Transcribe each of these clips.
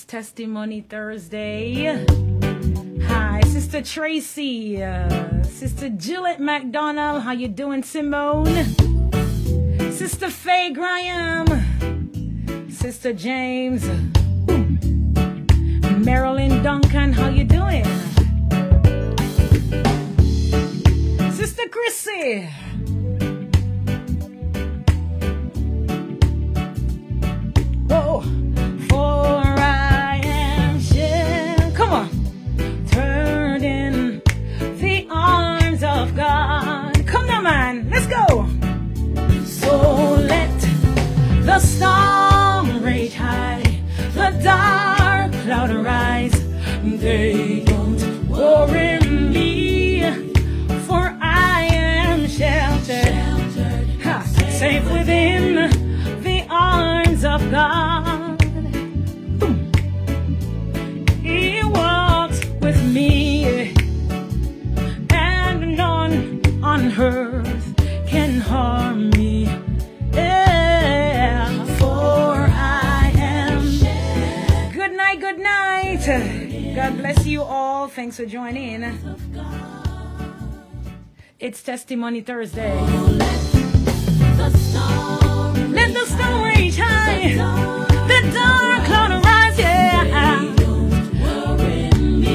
It's Testimony Thursday. Hi, Sister Tracy, uh, Sister Gillette McDonald. How you doing, Simone? Sister Faye Graham, Sister James, Marilyn Duncan. How you doing, Sister Chrissy? God bless you all. Thanks for joining. It's Testimony Thursday. Let the star reach high. The dark cloud arise, yeah.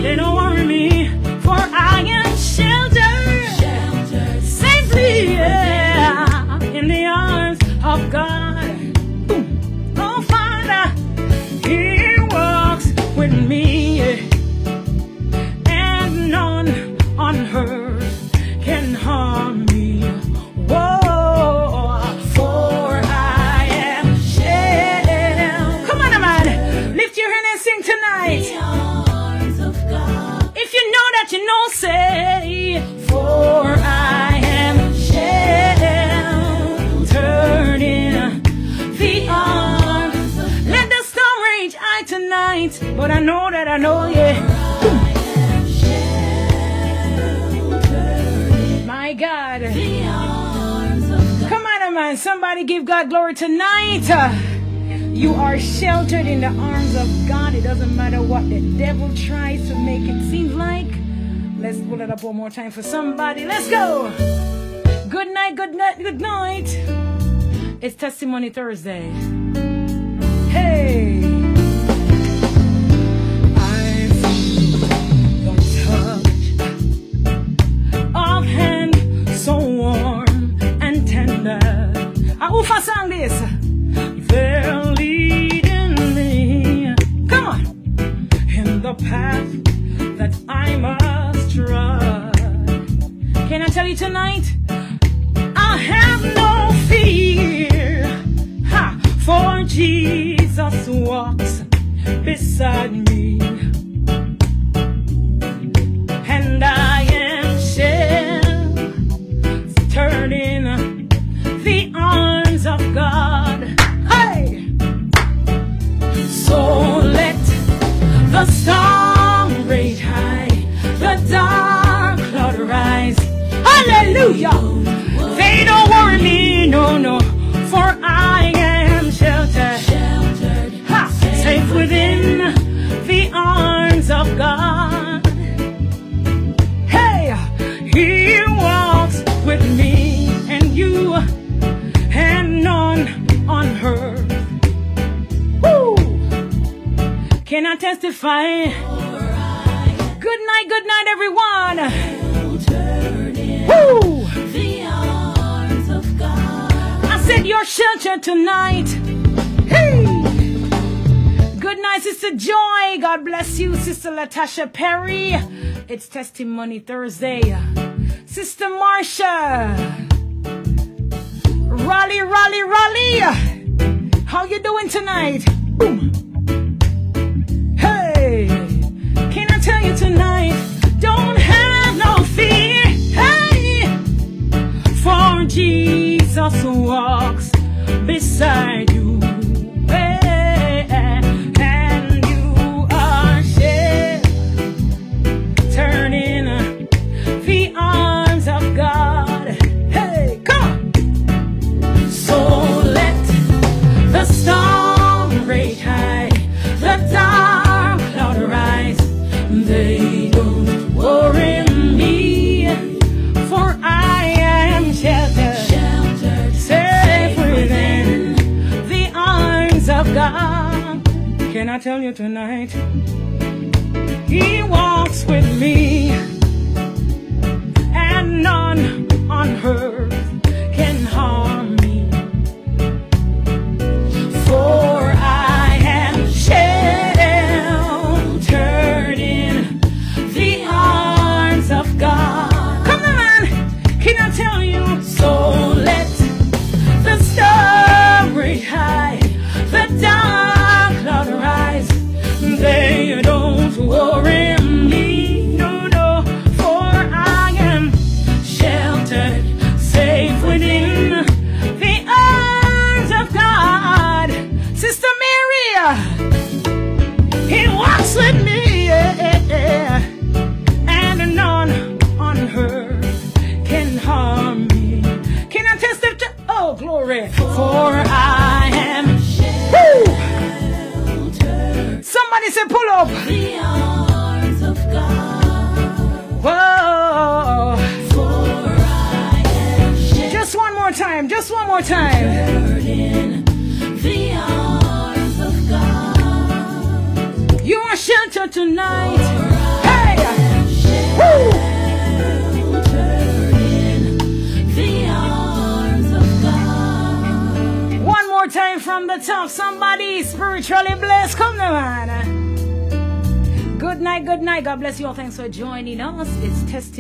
They don't worry me, for I am sheltered safely, yeah, in the arms of God. Somebody give God glory tonight. Uh, you are sheltered in the arms of God. It doesn't matter what the devil tries to make it seem like. Let's pull it up one more time for somebody. Let's go. Good night, good night, good night. It's Testimony Thursday. Tasha Perry. It's Testimony Thursday. Sister Marcia, Raleigh, Raleigh, Raleigh. How you doing tonight?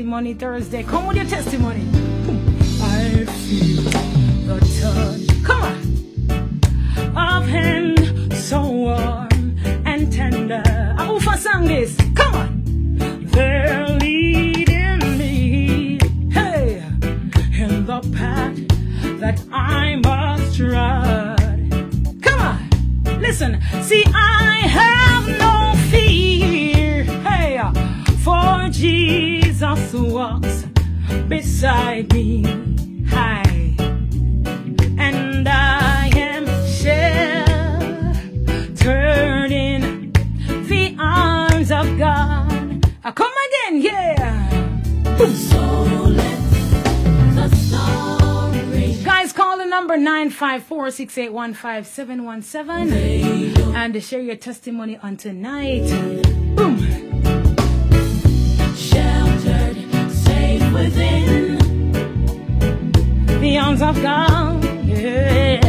testimony Thursday. Come with your testimony. 0954-681-5717 and share your testimony on tonight. Boom. Sheltered, safe within the arms of God. Yeah.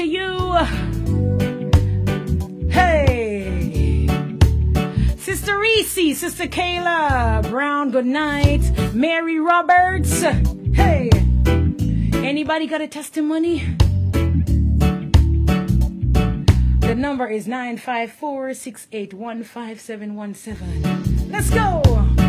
to you. Hey. Sister Reese, Sister Kayla Brown, good night. Mary Roberts. Hey. Anybody got a testimony? The number is 954 681 5717. Let's go.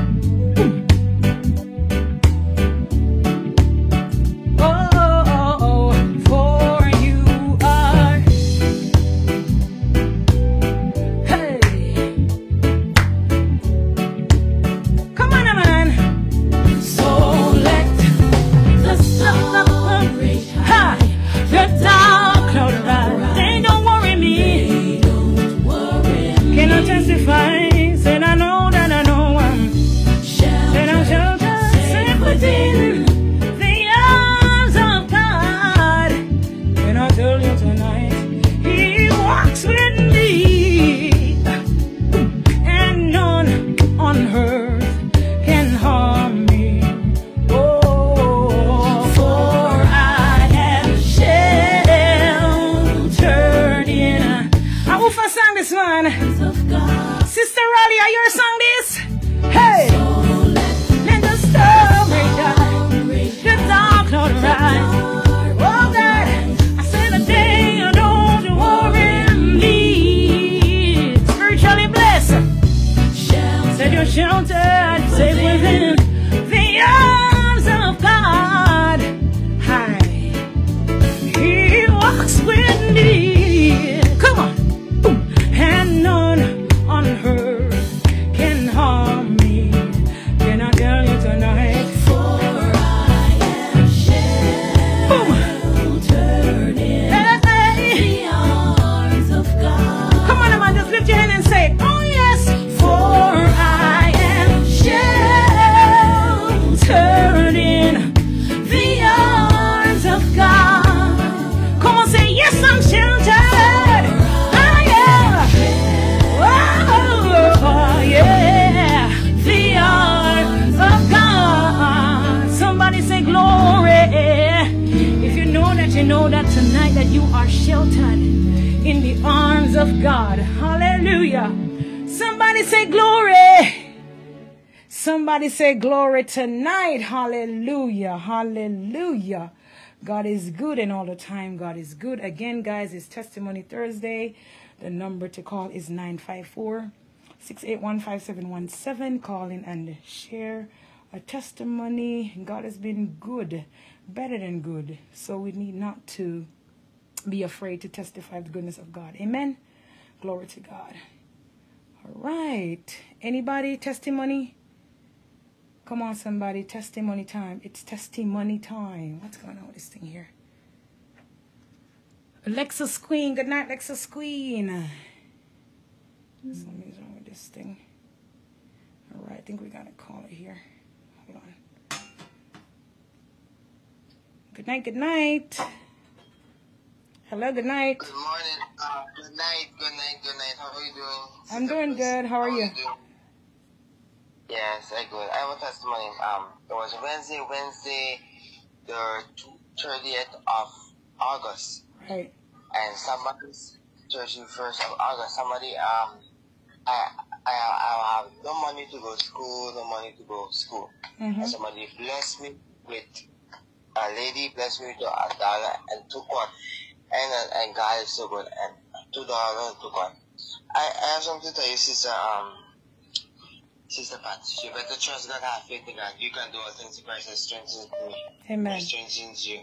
Say glory tonight. Hallelujah. Hallelujah. God is good and all the time. God is good. Again, guys, it's Testimony Thursday. The number to call is 954 681 5717. Call in and share a testimony. God has been good, better than good. So we need not to be afraid to testify the goodness of God. Amen. Glory to God. All right. Anybody testimony? Come on, somebody. Testimony time. It's testimony time. What's going on with this thing here? Lexus Queen. Good night, Lexus Queen. Something's wrong with this thing. All right. I think we got to call it here. Hold on. Good night. Good night. Hello. Good night. Good morning. Uh, good night. Good night. Good night. How are you doing? I'm doing good. How are you? doing? Yes, I good. I have a testimony. Um, it was Wednesday, Wednesday, the thirtieth of August, Right. and somebody's thirty first of August. Somebody um, I I I have no money to go to school, no money to go to school. Mm-hmm. And somebody blessed me with a lady blessed me with a dollar and took one. And and God is so good and two dollars and took one. I, I have something to tell you, sister um Sister Pat, you better trust God, have faith in God. You can do all things in Christ that strengthens me. Amen. That strengthens you.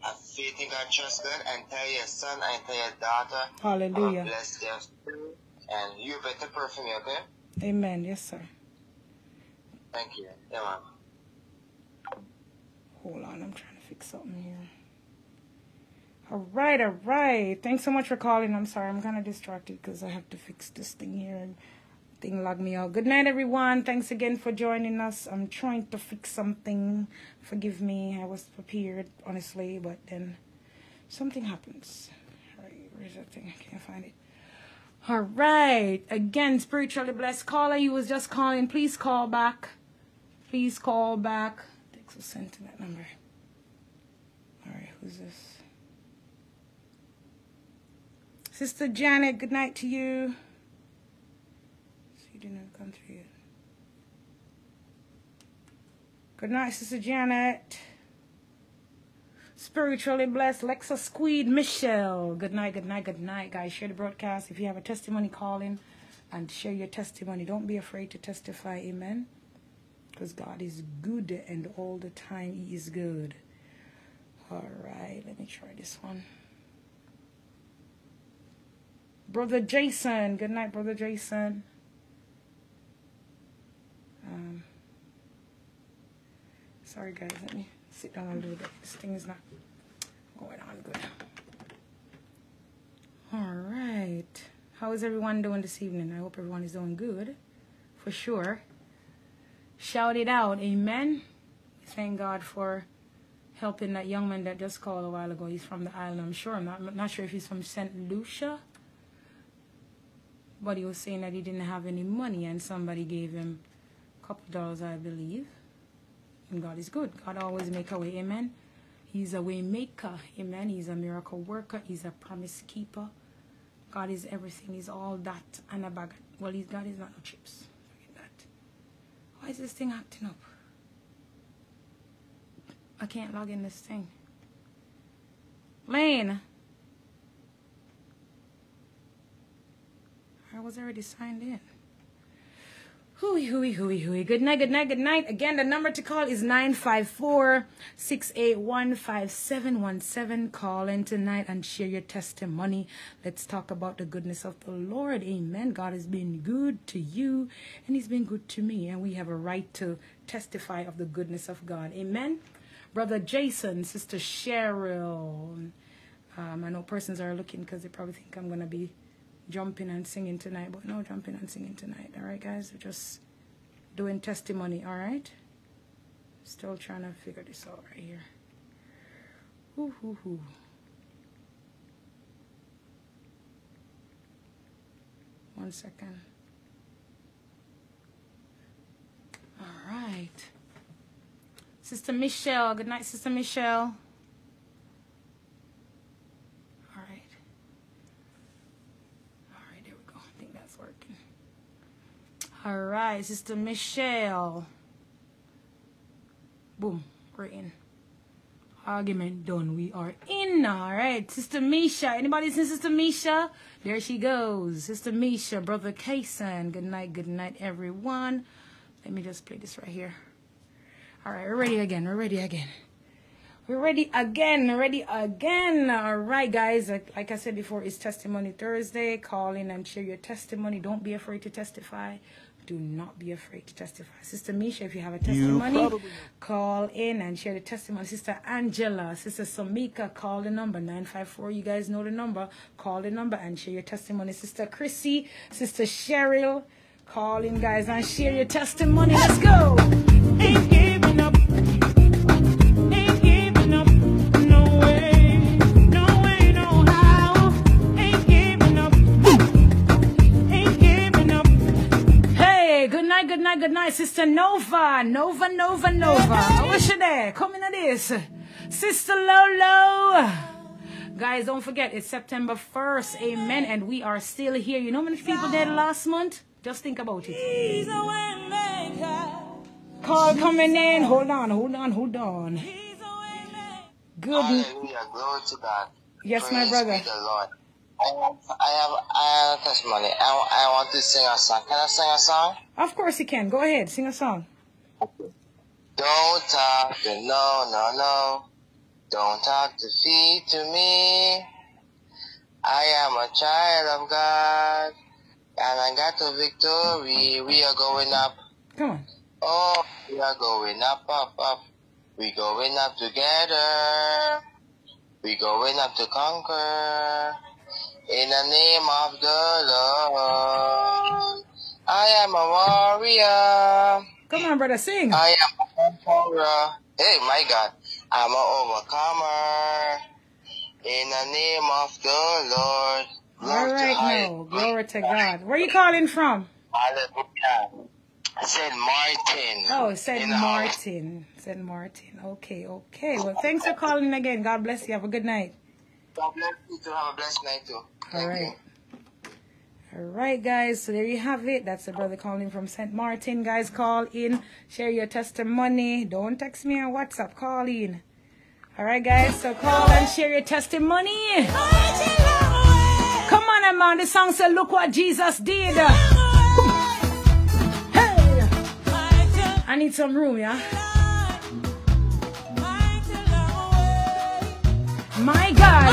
Have faith in God, trust God, and tell your son and tell your daughter, Hallelujah. I'm bless their spirit. And you better pray for me, okay? Amen. Yes, sir. Thank you. Yeah, man. Hold on, I'm trying to fix something here. All right, all right. Thanks so much for calling. I'm sorry, I'm kind of distracted because I have to fix this thing here and thing logged me out. Good night, everyone. Thanks again for joining us. I'm trying to fix something. Forgive me. I was prepared, honestly, but then something happens. All right, where's that thing? I can't find it. All right. Again, spiritually blessed caller. You was just calling. Please call back. Please call back. Text was sent to that number. All right, who's this? Sister Janet, good night to you. Didn't come through yet. Good night, Sister Janet. Spiritually blessed, Lexus Queen, Michelle. Good night, good night, good night, guys. Share the broadcast. If you have a testimony, call in and share your testimony. Don't be afraid to testify. Amen. Because God is good and all the time He is good. All right, let me try this one. Brother Jason. Good night, Brother Jason. Um, sorry, guys. Let me sit down a little bit. This thing is not going on good. All right. How is everyone doing this evening? I hope everyone is doing good. For sure. Shout it out. Amen. Thank God for helping that young man that just called a while ago. He's from the island, I'm sure. I'm not, I'm not sure if he's from St. Lucia. But he was saying that he didn't have any money and somebody gave him couple dollars, I believe. And God is good. God always make a way. Amen. He's a way maker. Amen. He's a miracle worker. He's a promise keeper. God is everything. He's all that and a bag. Well, he's God is not no chips. Forget that. Why is this thing acting up? I can't log in this thing. Lane. I was already signed in. Hooey, hooey, hooey, hooey. Good night, good night, good night. Again, the number to call is 954 681 5717. Call in tonight and share your testimony. Let's talk about the goodness of the Lord. Amen. God has been good to you and He's been good to me. And we have a right to testify of the goodness of God. Amen. Brother Jason, Sister Cheryl. Um, I know persons are looking because they probably think I'm going to be jumping and singing tonight, but no jumping and singing tonight. All right, guys, we're just doing testimony. All right, still trying to figure this out right here. Hoo hoo hoo. One second. All right. Sister Michelle. Good night, Sister Michelle. All right. All right, there we go. I think that's working. All right, Sister Michelle. Boom, we're in. Argument done. We are in. All right, Sister Misha. Anybody see Sister Misha? There she goes. Sister Misha, Brother Kason. Good night, good night, everyone. Let me just play this right here. All right, we're ready again. We're ready again. We're ready again, ready again. All right, guys. Like, like I said before, it's Testimony Thursday. Call in and share your testimony. Don't be afraid to testify. Do not be afraid to testify. Sister Misha, if you have a testimony, call in and share the testimony. Sister Angela, Sister Samika, call the number 954. You guys know the number. Call the number and share your testimony. Sister Chrissy, Sister Cheryl, call in, guys, and share your testimony. Let's go. Good night, Sister Nova. Nova, Nova, Nova. I wish you there. Come in at this. Sister Lolo. Guys, don't forget, it's September 1st. Amen. And we are still here. You know how many people died last month? Just think about it. He's a waymaker. Call coming in. Hold on, hold on, hold on. He's a. Good. Hallelujah. Glory to God. Yes, my Praise brother. Be the Lord. I have, I have, I have a testimony. I, I want to sing a song. Can I sing a song? Of course you can. Go ahead. Sing a song. Don't talk to no, no, no. Don't talk defeat to me. I am a child of God. And I got the victory. We are going up. Come on. Oh, we are going up, up, up. We going up together. We going up to conquer. In the name of the Lord. I am a warrior. Come on, brother. Sing. I am a conqueror. Hey, my God. I'm an overcomer. In the name of the Lord. All Glory to right now. Glory to God. Where are you calling from? Hallelujah. Saint Martin. Oh, St. in the house. Martin. St. Martin. Okay, okay. Well, thanks for calling again. God bless you. Have a good night. God bless you to have a blessed night too. All right. All right, guys. So there you have it. That's the brother calling from St. Martin. Guys, call in. Share your testimony. Don't text me on WhatsApp. Call in. All right, guys. So call and share your testimony. Come on, man. The song said, look what Jesus did. Hey. I need some room, yeah? My God.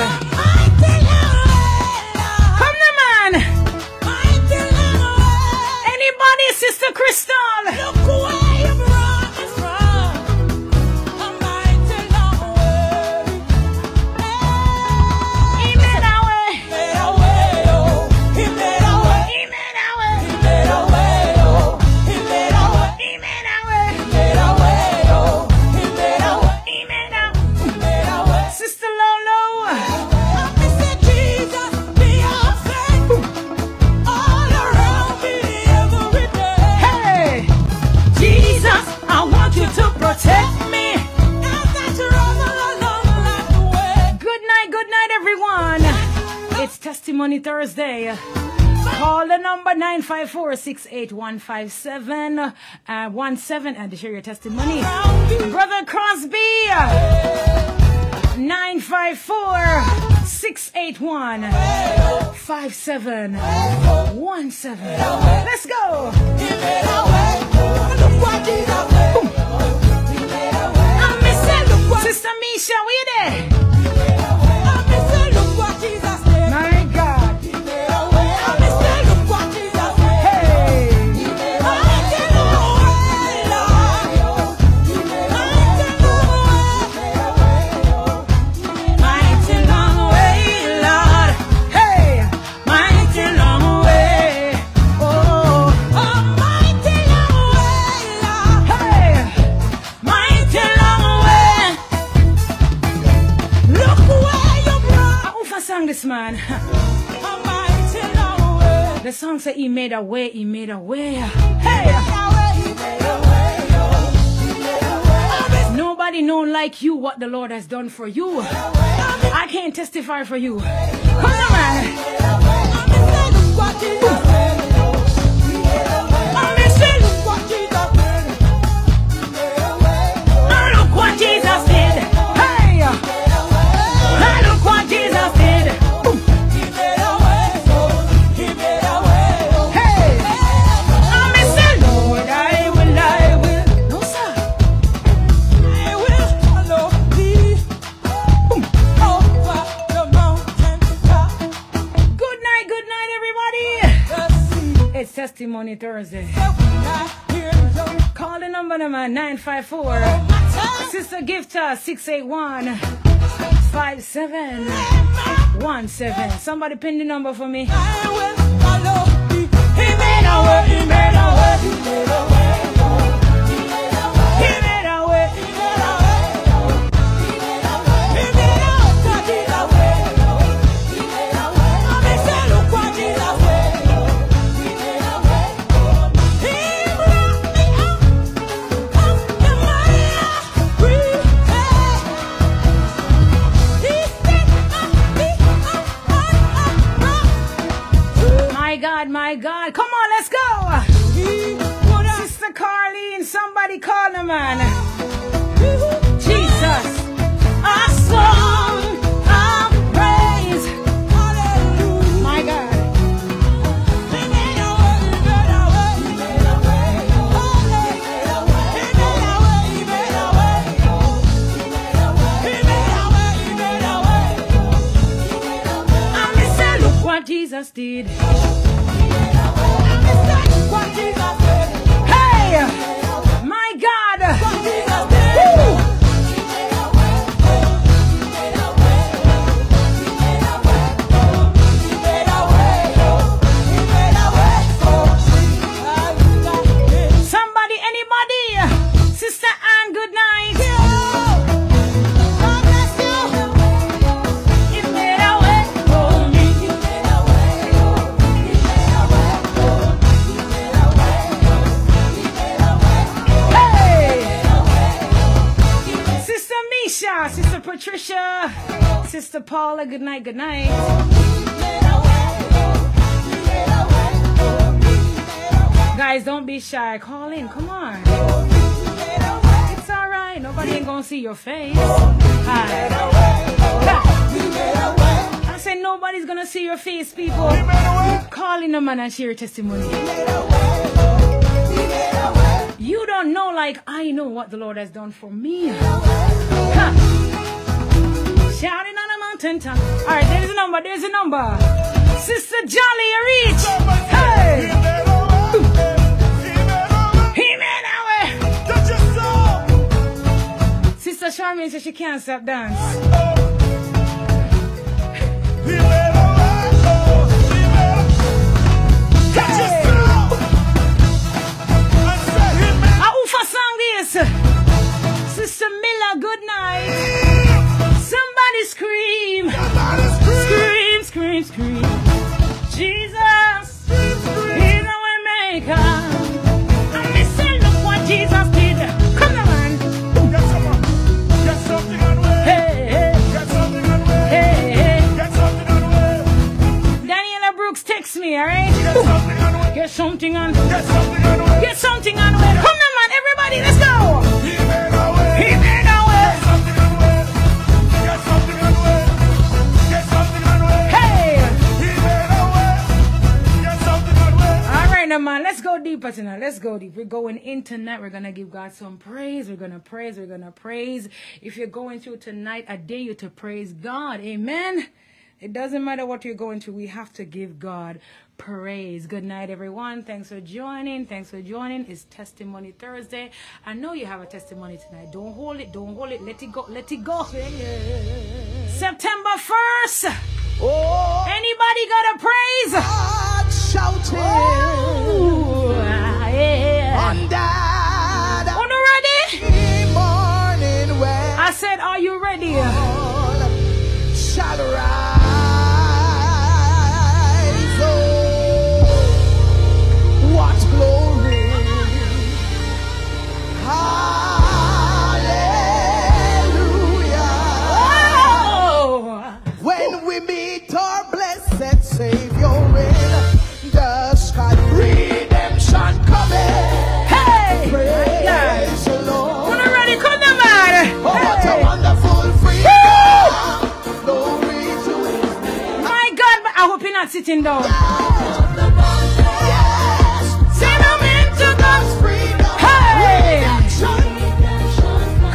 Come on, man. Anybody, Sister Crystal? Testimony Thursday. Call the number 954-68157 uh, 17 and share your testimony. Brother Crosby, 954-681 5717. Let's go. Sister Misha, we there? This man? The song said he made a way, he made a way. Hey. Nobody know like you what the Lord has done for you. I can't testify for you. Come on, man. Ah, Look what Jesus did. Hey. Ah, Look what Jesus did. Testimony Thursday. Call the number number 954 Sister Gifta 681 5717. Somebody pin the number for me. Man. Jesus. Praise. My God. I'm gonna say, look what Jesus did. Paula, good night, good night. Guys, don't be shy. Call in. Come on. It's all right. Nobody ain't gonna see your face. Hi. I said nobody's gonna see your face, people. Call in the man and share your testimony. You don't know like I know what the Lord has done for me. Shouting on a mountain top. All right, there's a number. There's a number. Sister Jolly, you reach. Hey. Sister Charmaine says she can't stop dance. Ah. Sister Miller, good night body scream. Your body scream. Scream, scream, scream. Jesus, he's a way maker. I'm missing, look what Jesus did. Come on. Get someone. Get something on way. Hey, hey. Get something on way. Hey, hey. Get something on way. Daniela Brooks text me, alright? Get something on way. Get something on Get something on way. Get something on way. Come on, man. Everybody, let's go. Yeah. Right, now, man. Let's go deeper tonight. Let's go deep. We're going in tonight. We're gonna give God some praise. We're gonna praise. We're gonna praise. If you're going through tonight, I dare you to praise God. Amen. It doesn't matter what you're going through. We have to give God praise. Good night, everyone. Thanks for joining. Thanks for joining. It's Testimony Thursday. I know you have a testimony tonight. Don't hold it. Don't hold it. Let it go. Let it go. September 1st. Oh, Anybody got a praise? Shouting Ooh, yeah. on that On ready? morning when I said, are you ready? all shall rise. Sitting down. Yes. Send them into God's Freedom. Hey!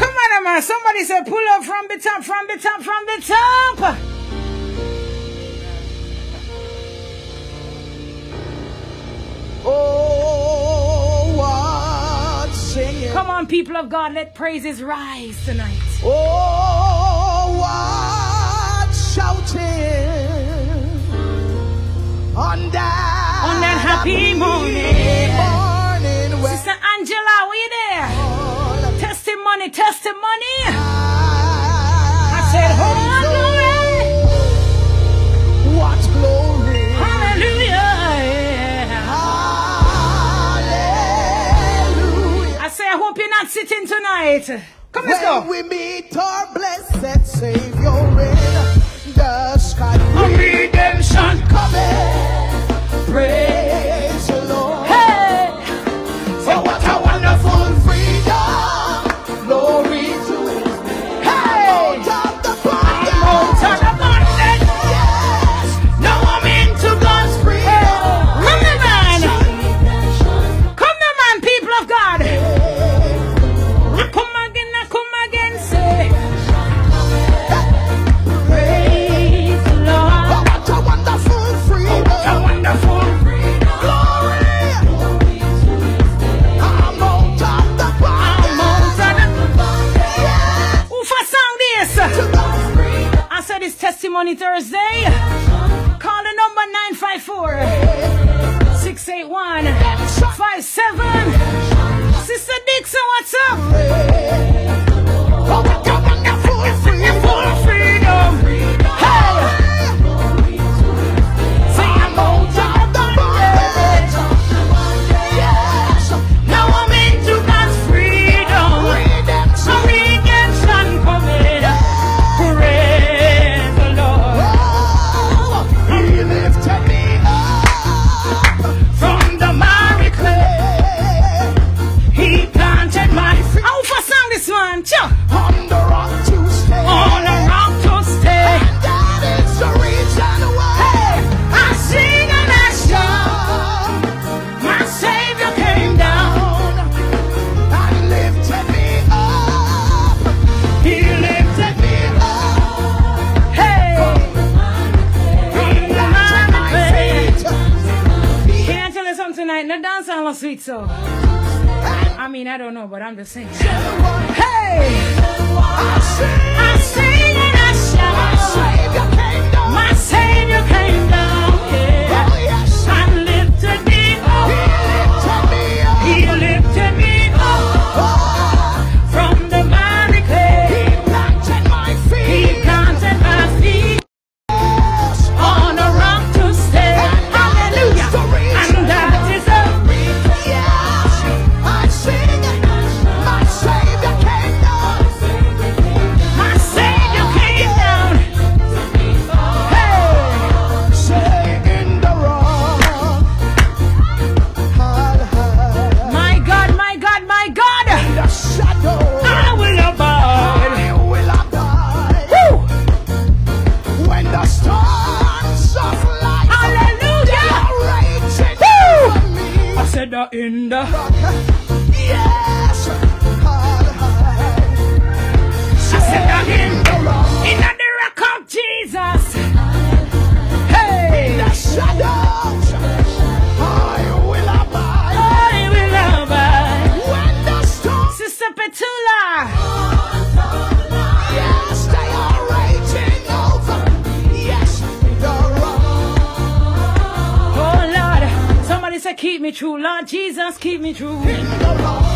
Come on, man. Somebody said, pull up from the top, from the top, from the top. Oh, what singing. Come on, people of God, let praises rise tonight. Oh, what shouting on that On that happy morning. morning when Sister Angela, were you there? Testimony, testimony. I I said, oh, glory. What glory! Hallelujah. Hallelujah! I say, I hope you're not sitting tonight. Come, let's When go. we meet our blessed Savior I don't know, but I'm just saying. Hey! I sing. I sing and I shout. Savior came down. My Savior came down,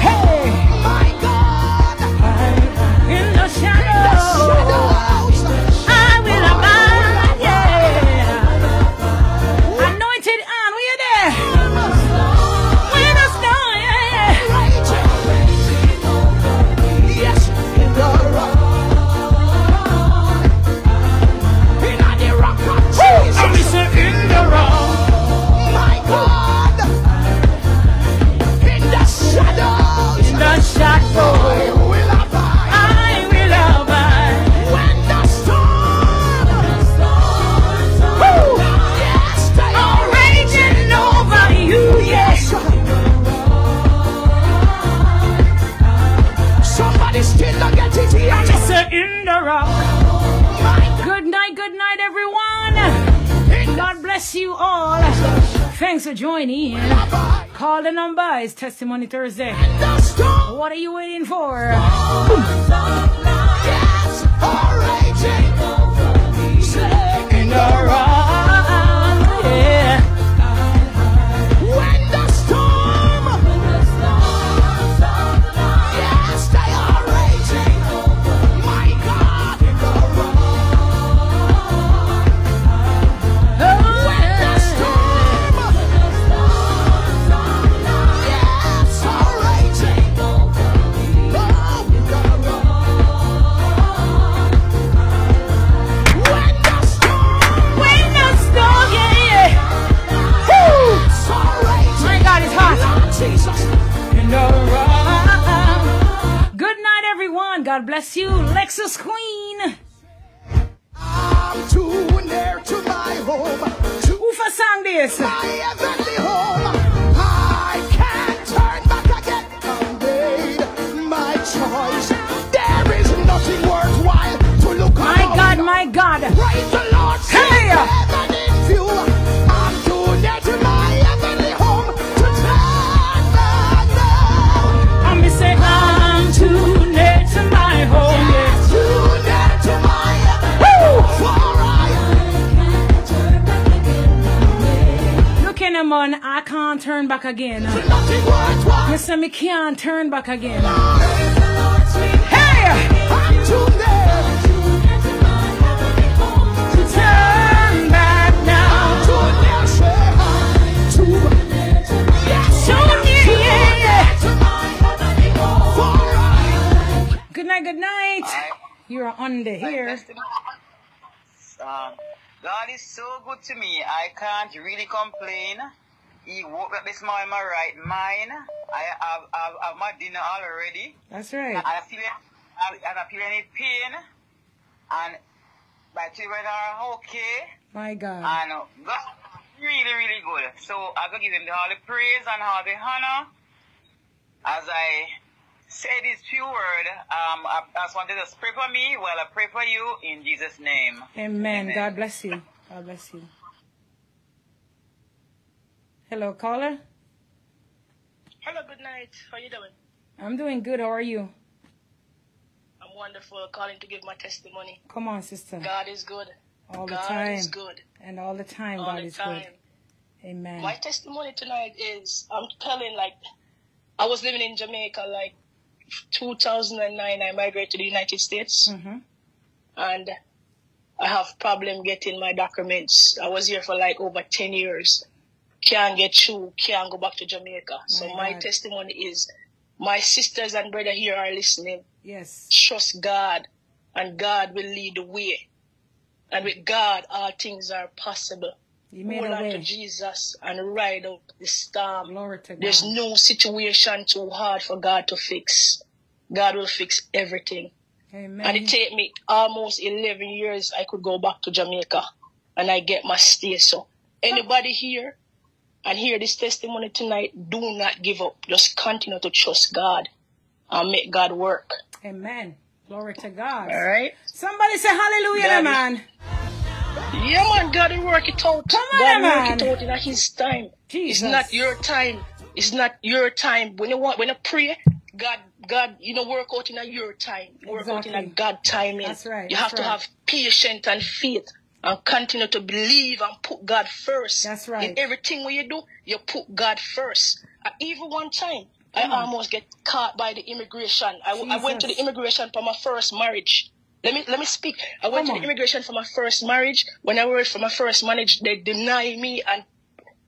Hey, Thanks for joining. Call the number. It's Testimony Thursday. What are you waiting for? yes, are raging. Say, In the rock, yeah. Lexus Queen. Yeah. to my heavenly home. For I Good night, good night. I, You're on the my here. testimony. Um, God is so good to me. I can't really complain. He woke up this morning my right mind. I have, have, have my dinner already. That's And right. I feel I, I don't feel any pain. And my children are okay. My God. And uh, God really, really good. So I gotta give him the, all the praise and all the honor. As I say this few word, um, I, I just wanted to pray for me while I pray for you in Jesus' name. Amen. God bless you. God bless you. Hello, caller. Hello, good night. How are you doing? I'm doing good. How are you? I'm wonderful. Calling to give my testimony. Come on, sister. God is good. All the time. God is good. And all the time, All God the is time. good. Amen. My testimony tonight is I'm telling like I was living in Jamaica like 2009. I migrated to the United States Mm-hmm. and I have problem getting my documents. I was here for like over 10 years. Can't get through. Can't go back to Jamaica. So My my testimony is my sisters and brother here are listening. Yes. trust God and God will lead the way. And with God, all things are possible. Hold on to. Jesus and ride out the storm. Glory to God. There's no situation too hard for God to fix. God will fix everything. Amen. And it take me almost 11 years I could go back to Jamaica and I get my stay. So anybody here, and hear this testimony tonight, do not give up. Just continue to trust God and make God work. Amen. Glory to God. All right? Somebody say hallelujah, God- man. Yeah, man, God will work it out. Come on, God man. work it out in His time. Jesus. It's not your time. It's not your time. When you want, when you pray, God, God, you know, work out in a your time. Work out in a God timing. That's right, You that's have to right. have patience and faith and continue to believe and put God first. That's right. In everything what you do, you put God first. Uh, even one time, I almost get caught by the immigration. I, I, went to the immigration for my first marriage. Let me let me speak. I went Come to the immigration for my first marriage. When I worked for my first marriage, they deny me and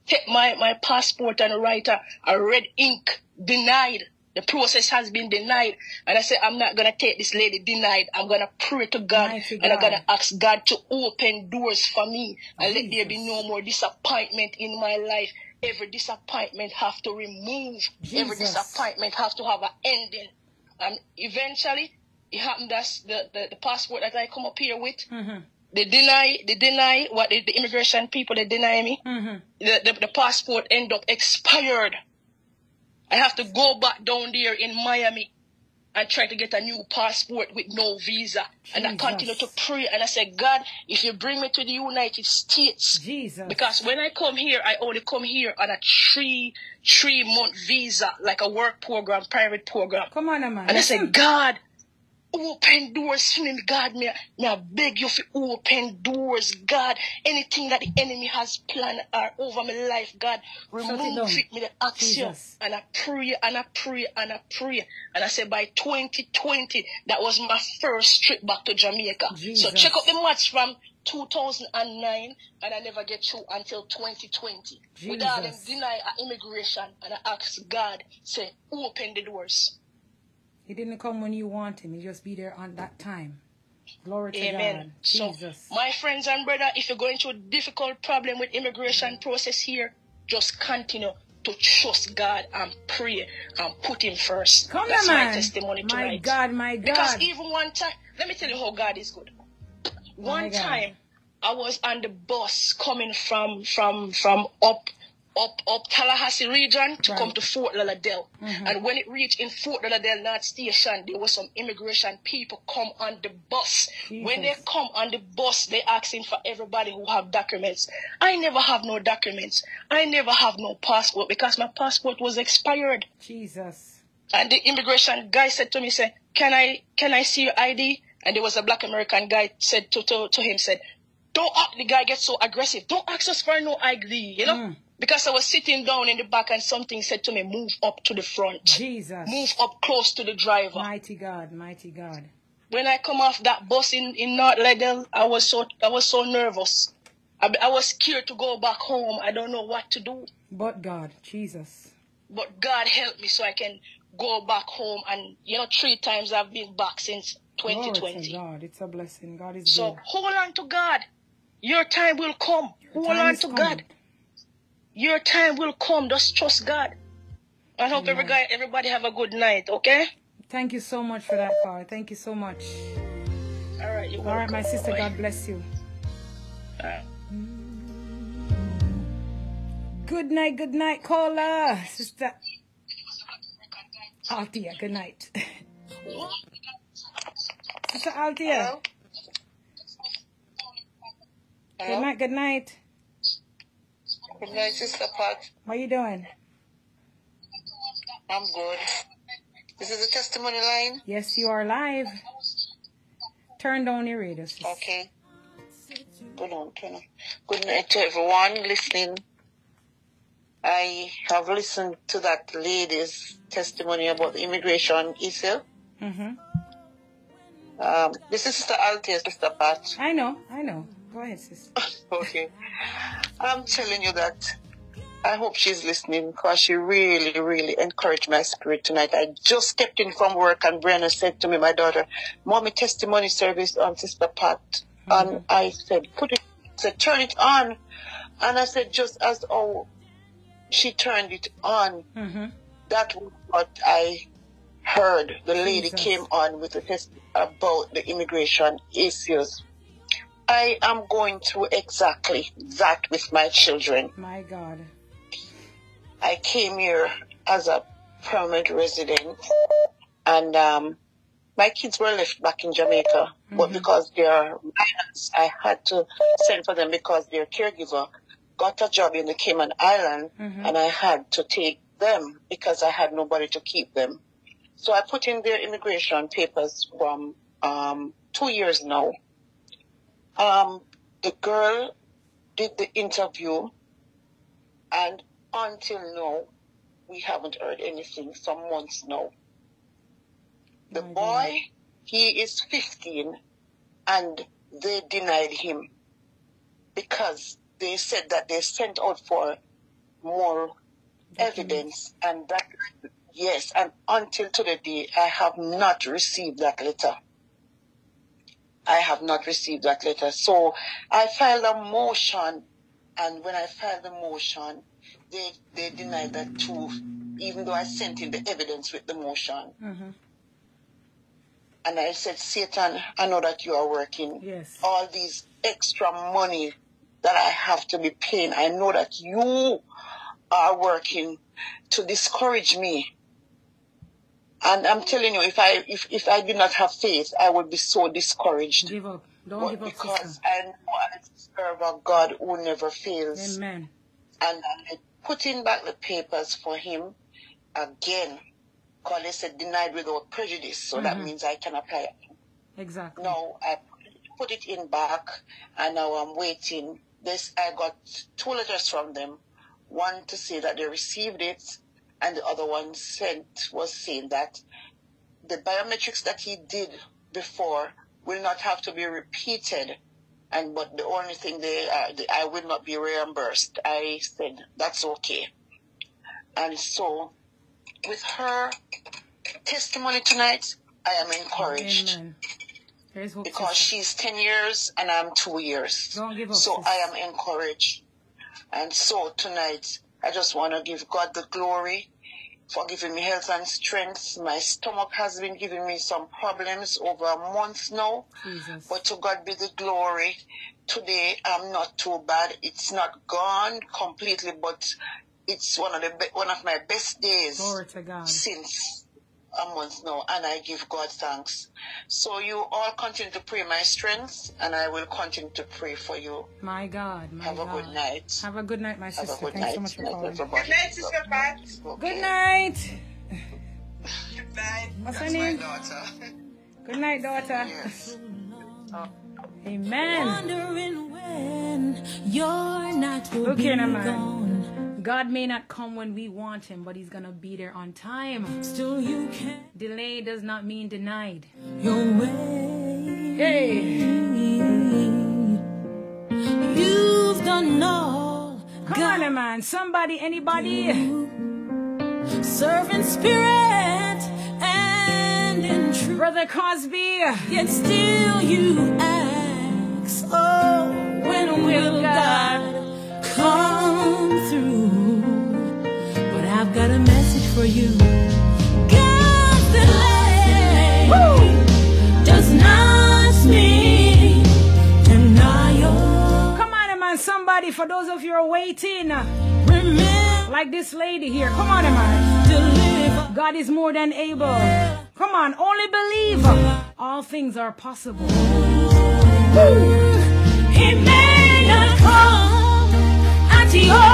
take my, my passport and write a, a red ink denied. The process has been denied. And I said, I'm not going to take this lady denied. I'm going to pray to God Mighty and I'm going to ask God to open doors for me and let there be no more disappointment in my life. Every disappointment have to remove. Every disappointment have to have an ending. And eventually, it happened that the, the, the passport that I come up here with, Mm-hmm. they deny, they deny what the, the immigration people, they deny me Mm-hmm. the, the, the passport end up expired. I have to go back down there in Miami and try to get a new passport with no visa. And I continue to pray and I said, God, if you bring me to the United States, Jesus. because when I come here, I only come here on a three three month visa, like a work program, private program. Come on, man. And I said, God, open doors for me, God. Me, me I beg you for open doors, God. Anything that the enemy has planned are over my life, God, remove down. it. Me the you. Jesus. And I pray and I pray and I pray. And I said, by 2020, that was my first trip back to Jamaica. So check out the match from 2009 and I never get through until 2020. Without them Jesus. deny immigration and I ask God, say, open the doors. He didn't come when you want him. He just be there on that time. Glory to Amen. God. So, Jesus. my friends and brother, if you're going through a difficult problem with immigration process here, just continue to trust God and pray and put Him first. Come That's on, my man. testimony My. God, my God. Because even one time, let me tell you how God is good. One God. time, I was on the bus coming from from from up up up Tallahassee region to Right. come to Fort Lauderdale. Mm-hmm. And when it reached in Fort Lauderdale North Station, there was some immigration people come on the bus. When they come on the bus, they asking for everybody who have documents. I never have no documents. I never have no passport because my passport was expired. Jesus. And the immigration guy said to me, say, can I, can I see your ID? And there was a black American guy said to, to, to him, said, don't act, the guy gets so aggressive. Don't ask us for no ID, you know? Mm. Because I was sitting down in the back and something said to me, move up to the front. Jesus. Move up close to the driver. Mighty God, mighty God. When I come off that bus in, in North Ledell, I was so, I was so nervous. I, I was scared to go back home. I don't know what to do. But God, Jesus. But God helped me so I can go back home. And, you know, three times I've been back since Glory to 2020. God. It's a blessing. God is So good. hold on to God. Your time will come. hold on to coming. God. Your time will come. Just trust God. I hope every guy, everybody have a good night. Okay. Thank you so much for that call. Thank you so much. All right. You're All right, my sister, Bye. God bless you. Right. Good night, good night, caller. Sister Althea, good night. Sister Althea, good night, good night. Good night, Sister Pat. What you doing? I'm good. This is a testimony line. Yes, you are live. Turn down your radio. Okay. Good on, turn on. Good night to everyone listening. I have listened to that lady's testimony about the immigration issue. Mhm. Um, this is Sister Althea, Sister Pat. I know, I know. Go ahead, sis. okay. I'm telling you that I hope she's listening because she really, really encouraged my spirit tonight. I just stepped in from work and Brenna said to me, my daughter, Mommy, testimony service on Sister Pat. And I said, put it, said, turn it on. And I said, just as oh, she turned it on, Mm-hmm. that was what I heard. The lady Jesus. came on with a test about the immigration issues. I am going through exactly that with my children. My God. I came here as a permanent resident, and um, my kids were left back in Jamaica, but because they're minors, I had to send for them because their caregiver got a job in the Cayman Island, and I had to take them because I had nobody to keep them. So I put in their immigration papers from um, two years now. Um, the girl did the interview, and until now, we haven't heard anything. Some months now. The boy, he is 15, and they denied him because they said that they sent out for more evidence, and that yes, and until today I have not received that letter. I have not received that letter. So I filed a motion, and when I filed the motion, they they denied that too, even though I sent in the evidence with the motion. Mm-hmm. And I said, Satan, I know that you are working. Yes. All these extra money that I have to be paying, I know that you are working to discourage me. And I'm telling you, if I if, if I did not have faith, I would be so discouraged. Give up. Don't But give up, because sister. I know I serve a God who never fails. Amen. And I put in back the papers for him again. They said denied without prejudice. So that mm-hmm. means I can apply Exactly. no, I put it in back, and now I'm waiting. This I got two letters from them. One to say that they received it, and the other one sent was saying that the biometrics that he did before will not have to be repeated, and but the only thing they uh, the, I will not be reimbursed. I said that's okay, and so with her testimony tonight, I am encouraged. Hope, because sister. she's 10 years and I'm two years. Don't give up, So. I am encouraged. And so tonight, I just want to give God the glory for giving me health and strength. My stomach has been giving me some problems over a month now. Jesus. But to God be the glory. Today, I'm not too bad. It's not gone completely, but it's one of the be- one of my best days Glory to God. since a month now, and I give God thanks. So you all continue to pray my strength, and I will continue to pray for you. My God. My Have a God. good night. Have a good night, my Have sister. a good Thanks night. so much for Night, calling. everybody. Good night, Sister Pat. Okay. Good night. Good night. What's That's her my name? daughter. Good night, daughter. Yes. Amen. Wondering when your night will Look be here now, man. gone. God may not come when we want him, but he's gonna be there on time. Still you can Delay does not mean denied. your way. Hey. You've done all. Come on, now, man. Somebody, anybody? Serving spirit and in truth. Brother Cosby. Yet still you ask, oh, when will God come through? But I've got a message for you. God's delay does not mean denial. Come on, man. Somebody, for those of you are waiting, like this lady here. Come on, man. God is more than able. Come on, only believe. All things are possible. He may not come at your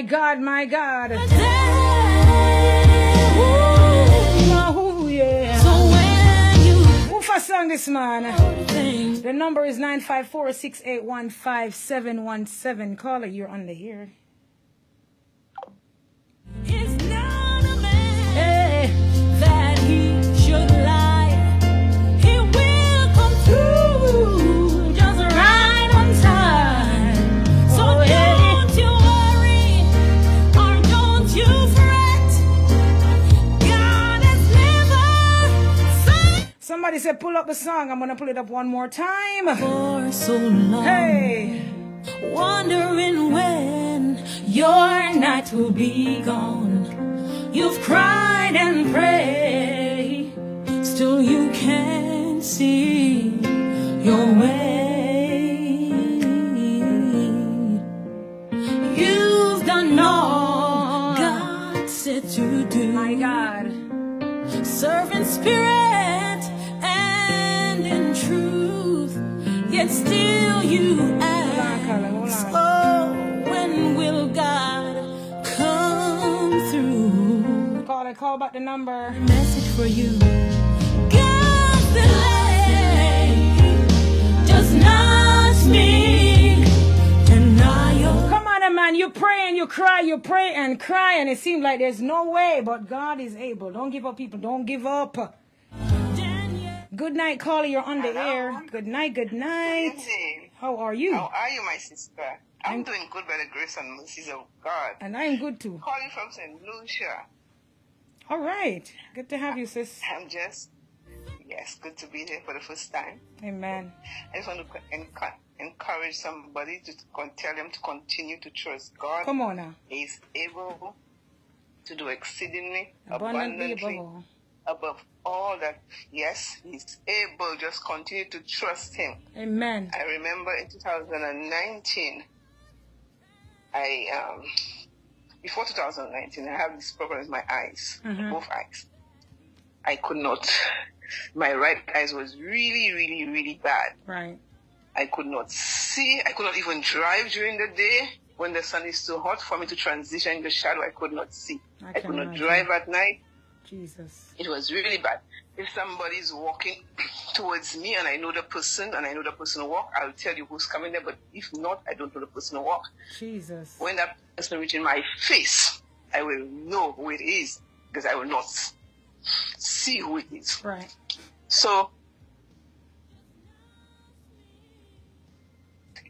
My God, my God. Oh, you Who for song this man? The number is 954-681-5717. Caller, you're on the here. Somebody said, pull up the song. I'm going to pull it up one more time. For so long. Hey. Wondering when your night will be gone. You've cried and prayed. Still you can't see your way. You've done all God said to do. My God. Servant spirit. Still you on, caller, hold ask, on. oh, when will God come through? Call it, call back the number. Message for you. God's delay does not mean denial. Come on, man. You pray and you cry, you pray and cry, and it seems like there's no way, but God is able. Don't give up, people. Don't give up. Good night, caller. You're on the air. Good night, good night. Evening. How are you? How are you, my sister? I'm I'm- doing good by the grace and mercies of God. And I'm good too. Calling from St. Lucia. All right. Good to have you, sis. I'm just, yes, good to be here for the first time. Amen. I just want to encourage somebody to tell them to continue to trust God. Come on now. He is able to do exceedingly Abundantly abundantly above all. that. Yes, He's able. Just continue to trust Him. Amen. I remember in 2019, I um, before 2019, I have this problem with my eyes, Mhm. both eyes. I could not. My right eyes was really, really, really bad. Right. I could not see. I could not even drive during the day when the sun is too hot for me to transition in the shadow. I could not see. I I, could not imagine. drive at night. Jesus. It was really bad. If somebody's walking towards me and I know the person and I know the person walk, I'll tell you who's coming there. But if not, I don't know the person walk. Jesus. When that person reaches my face, I will know who it is because I will not see who it is. Right. So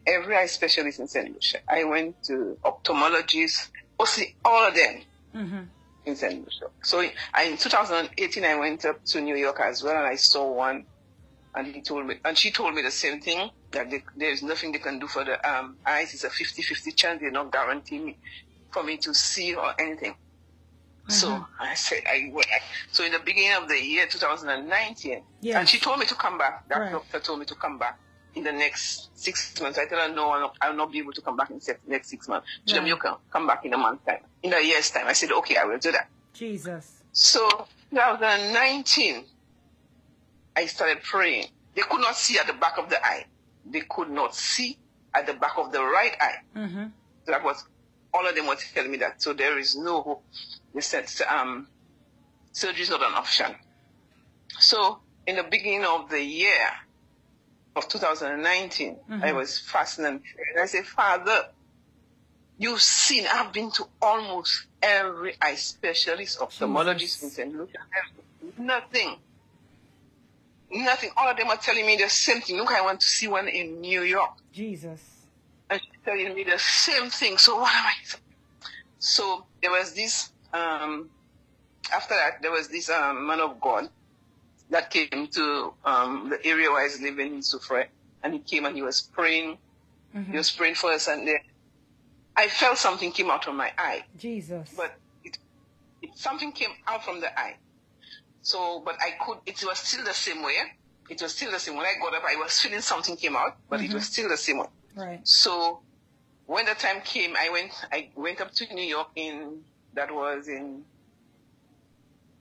every eye specialist in St. Lucia, I went to ophthalmologists, mostly all of them Mm-hmm. In St. Lucia. So I, in 2018, I went up to New York as well, and I saw one, and he told me, and she told me the same thing that they, there is nothing they can do for the um, eyes. It's a 50-50 chance. They're not guaranteeing me for me to see or anything. So I said I went. So in the beginning of the year 2019, Yes. and she told me to come back. That Right. doctor told me to come back in the next six months. I told her no, I'll not, I'll not be able to come back in the next six months. She told me you can come back in a month's time, in a year's time. I said okay, I will do that. Jesus. So 2019, I started praying. They could not see at the back of the eye. They could not see at the back of the right eye. Mm-hmm. So that was all of them were telling me that. So there is no hope. They said um, surgery is not an option. So in the beginning of the year of 2019, I was fasting and praying. I said, Father, you've seen, I've been to almost every eye specialist, ophthalmologist in St. Lucia. Nothing. Nothing. All of them are telling me the same thing. Look, I want to see one in New York Jesus. and she's telling me the same thing. So what am I? So there was this. Um, after that, there was this um, man of God that came to um, the area where I was living in Soufrière, and he came and he was praying. He was praying for us, and then I felt something came out of my eye, Jesus. but it, it something came out from the eye. So, but I could. It was still the same way. It was still the same. When I got up, I was feeling something came out, but it was still the same way. right. So when the time came, I went. I went up to New York in that was in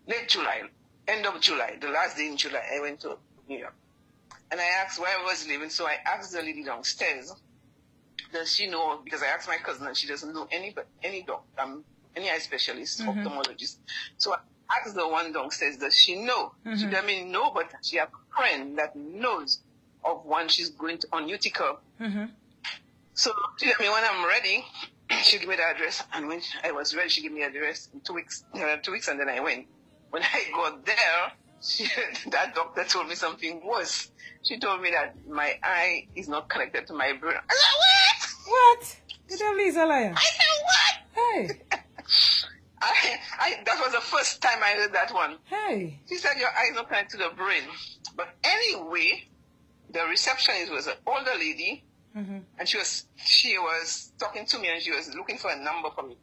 late July, end of July, the last day in July. I went to New York, and I asked where I was living. So I asked the lady downstairs, does she know? Because I asked my cousin, and she doesn't know any but any doctor, um, any eye specialist, ophthalmologist. So I asked the one downstairs, does she know? She told me no, but she have a friend that knows of one she's going to on Utica. Mm-hmm. So she told me when I'm ready, she gave me the address, and when I was ready, she gave me the address in two weeks. Uh, two weeks, and then I went. When I got there, she, that doctor told me something worse. She told me that my eye is not connected to my brain. I said, what? What? The devil is a liar. I said, what? Hey. I, I, that was the first time I heard that one. Hey. She said your eye is not connected to the brain. But anyway, the receptionist was an older lady, Mm-hmm. and she was she was talking to me, and she was looking for a number for me.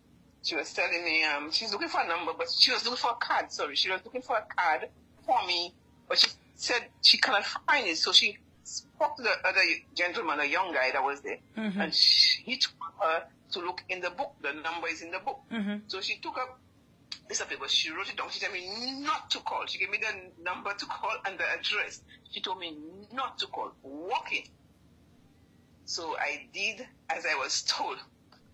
She was telling me um she's looking for a number, but she was looking for a card. Sorry, she was looking for a card for me, but she said she cannot find it. So she spoke to the other gentleman, a young guy that was there, and she, he told her to look in the book. The number is in the book. Mm-hmm. So she took up disappeared, paper. she wrote it down. She told me not to call. She gave me the number to call and the address. She told me not to call. Walk in. So I did as I was told.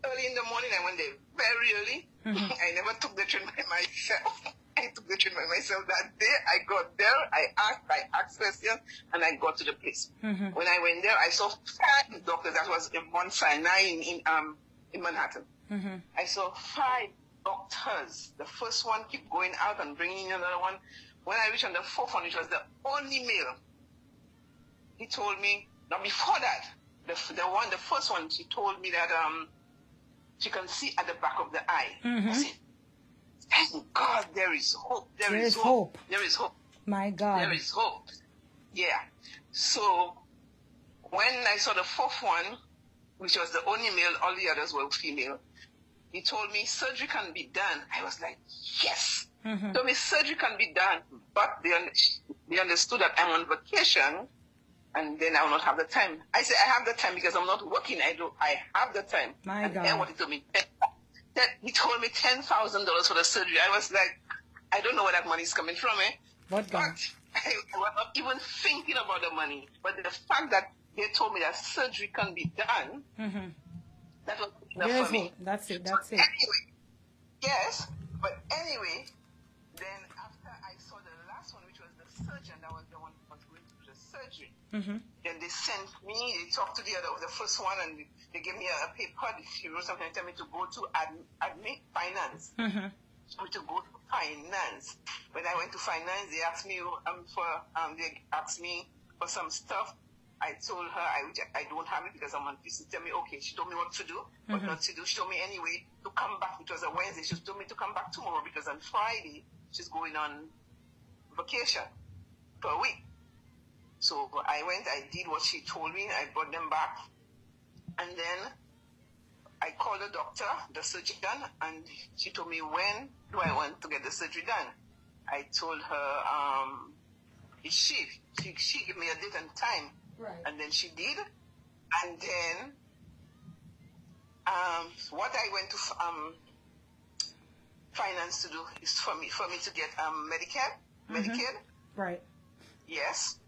Early in the morning, I went there very early. I never took the train by myself. I took the train by myself that day. I got there, I asked, I asked questions, and I got to the place. When I went there, I saw five doctors. That was in Mount Sinai in, in um in Manhattan. I saw five doctors. The first one keep going out and bringing in another one. When I reached on the fourth one, which was the only male, he told me. Now before that, the the one, the first one, she told me that um she can see at the back of the eye. I said, Thank God there is hope. There there is is, hope. There is hope. My God. There is hope. Yeah. So when I saw the fourth one, which was the only male, all the others were female, he told me surgery can be done. I was like, yes. Mm-hmm. Told me surgery can be done, but they, un- they understood that I'm on vacation and then I will not have the time. I say I have the time because I'm not working. I do. I have the time. My and God. then what he told me, that he told me ten thousand dollars for the surgery. I was like, I don't know where that money is coming from, eh? What God? I was not even thinking about the money. But the fact that they told me that surgery can be done, that was enough is for me. That's it. That's it. Anyway, yes, but anyway, then after I saw the last one, which was the surgeon, that was the one who was going to do the surgery. Then they sent me, they talked to the other, the first one, and they gave me a, a paper. She wrote something and tell me to go to ad, admit finance. So to go to finance. When I went to finance, they asked me um for um they asked me for some stuff. I told her I I don't have it because I'm on visit. Tell me okay. She told me what to do, what not to do. She told me anyway to come back. It was a Wednesday. She told me to come back tomorrow because on Friday she's going on vacation for a week. So I went. I did what she told me. I brought them back, and then I called the doctor, the surgeon, and she told me when do I want to get the surgery done. I told her, um, is she? She she gave me a date and time, Right. and then she did, and then um, what I went to um finance to do is for me for me to get um Medicare, Medicaid. Right. Yes.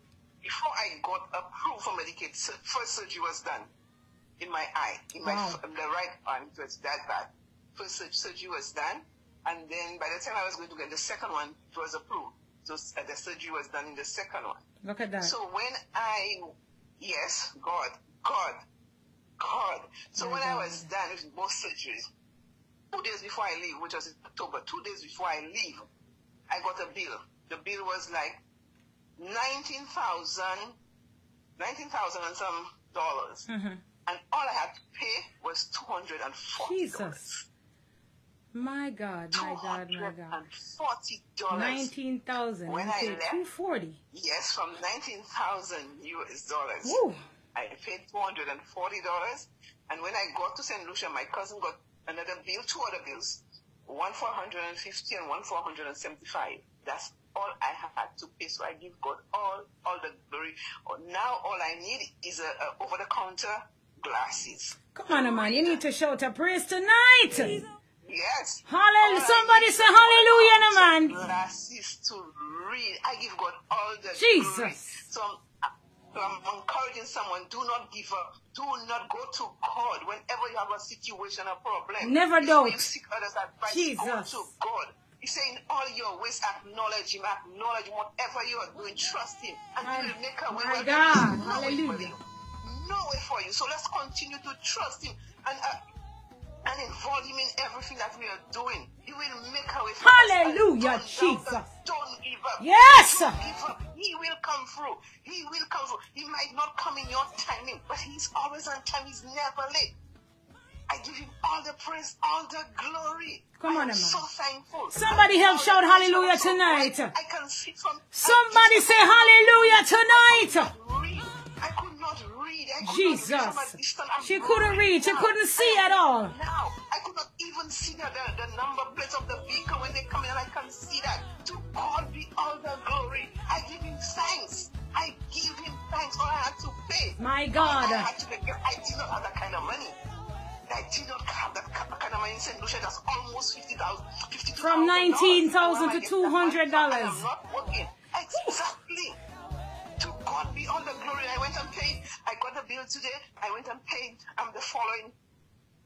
Before I got approved for Medicaid, first surgery was done in my eye, in my Wow. f- the right arm. It was that bad. First surgery was done, and then by the time I was going to get the second one, it was approved. So uh, the surgery was done in the second one. Look at that. So when I, yes, God, God, God. So when I was done with both surgeries, two days before I leave, which was in October, two days before I leave, I got a bill. The bill was like 19,000, 19,000 and some dollars. Mm-hmm. And all I had to pay was $240. Jesus. My God, my God, my God. $240. Nineteen thousand. When I left- two forty. Yes, from 19,000 US dollars. Woo. I paid two hundred and forty dollars, and when I got to St. Lucia, my cousin got another bill, two other bills, one for hundred and fifty and one for hundred and seventy-five. That's all I have had to pay. So I give God all all the glory. Oh, Now all I need is a, a over-the-counter glasses. Come on, man. You need to shout a praise tonight. Yes. Hallelujah. Somebody say hallelujah, no, man. Glasses to read. I give God all the Jesus. glory. So I'm, so I'm encouraging someone: do not give up. Do not go to God whenever you have a situation, a problem. Never doubt. You seek others' advice. Go to God. He's saying, all your ways acknowledge Him. Acknowledge whatever you are doing. Trust Him, and My- He will make a way. my God. no way for Hallelujah. you. No way for you. So let's continue to trust Him and. Uh, and involve him in everything that we are doing. He will make a way for us. Hallelujah, Jesus. Don't give up. Yes. Don't give up. He will come through. He will come through. He might not come in your timing, but he's always on time. He's never late. I give him all the praise, all the glory. Come I on, am so thankful. Somebody help shout hallelujah tonight. I, I can see from. Somebody say hallelujah tonight. I could not read. I could Jesus. Not read from a distance. I'm She couldn't read. She couldn't see at all. Now, I could not even see the, the, the number plates of the vehicle when they come in, and I can see that. To God be all the glory. I give him thanks. I give him thanks. All I had to pay. My I God. had to pay. because I did not have that kind of money. I did not have that kind of St. Lucia that's almost fifty thousand, fifty-two From $19,000 to $200. I am not working. Exactly. To God be all the glory. I went and paid. I got the bill today. I went and paid. I'm the following,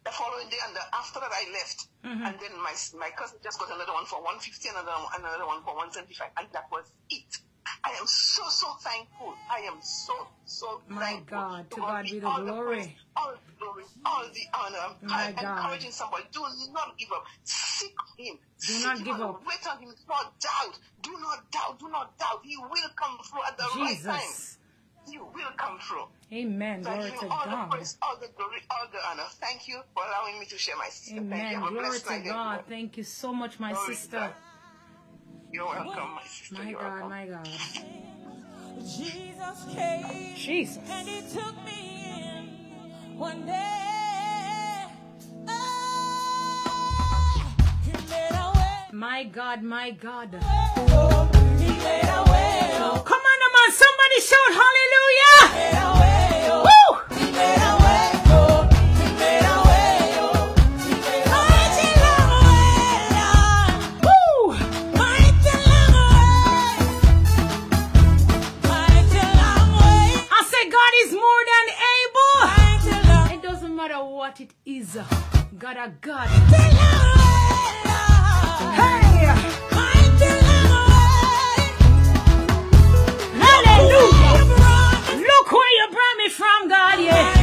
the following day, and the, after that I left. Mm-hmm. And then my my cousin just got another one for one fifty, another another one for one twenty five, and that was it. I am so so thankful. I am so so My thankful. God, to God be the all glory. praise, all the glory, all the honor. My I'm God. encouraging somebody. Do not give up. Seek Him. Do Seek not him give up. Wait on Him. Do not doubt. Do not doubt. Do not doubt. He will come through at the right time. Jesus. He will come through. Amen. So Glory to you all the God. praise, all the glory, all the honor. Thank you for allowing me to share my sister. Thank you. Amen. Have Glory to God. Thank you so much, my Glory sister. God. You're welcome, my sister. My You're God, welcome. my God. Jesus came Jesus. and he took me in one day. Oh, he made a way. My God, my God. Oh, he made a way. Oh, Come on, man. Somebody shout hallelujah. What it is. God a God. Mighty long way, Lord. Hey! Hallelujah! You brought me Look where you brought me from, God, yeah.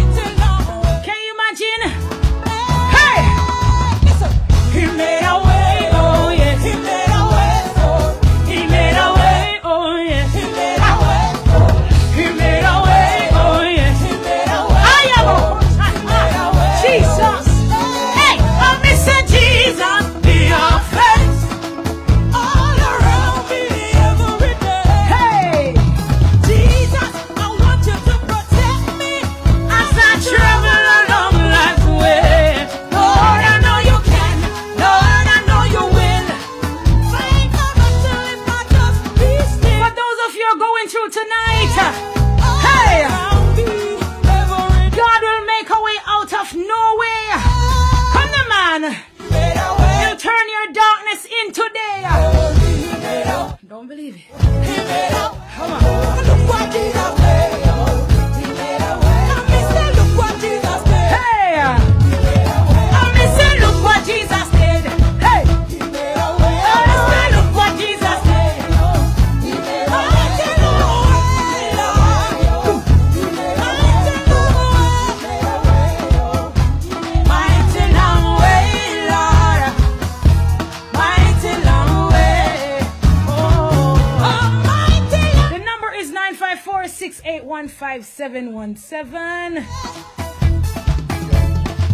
5717.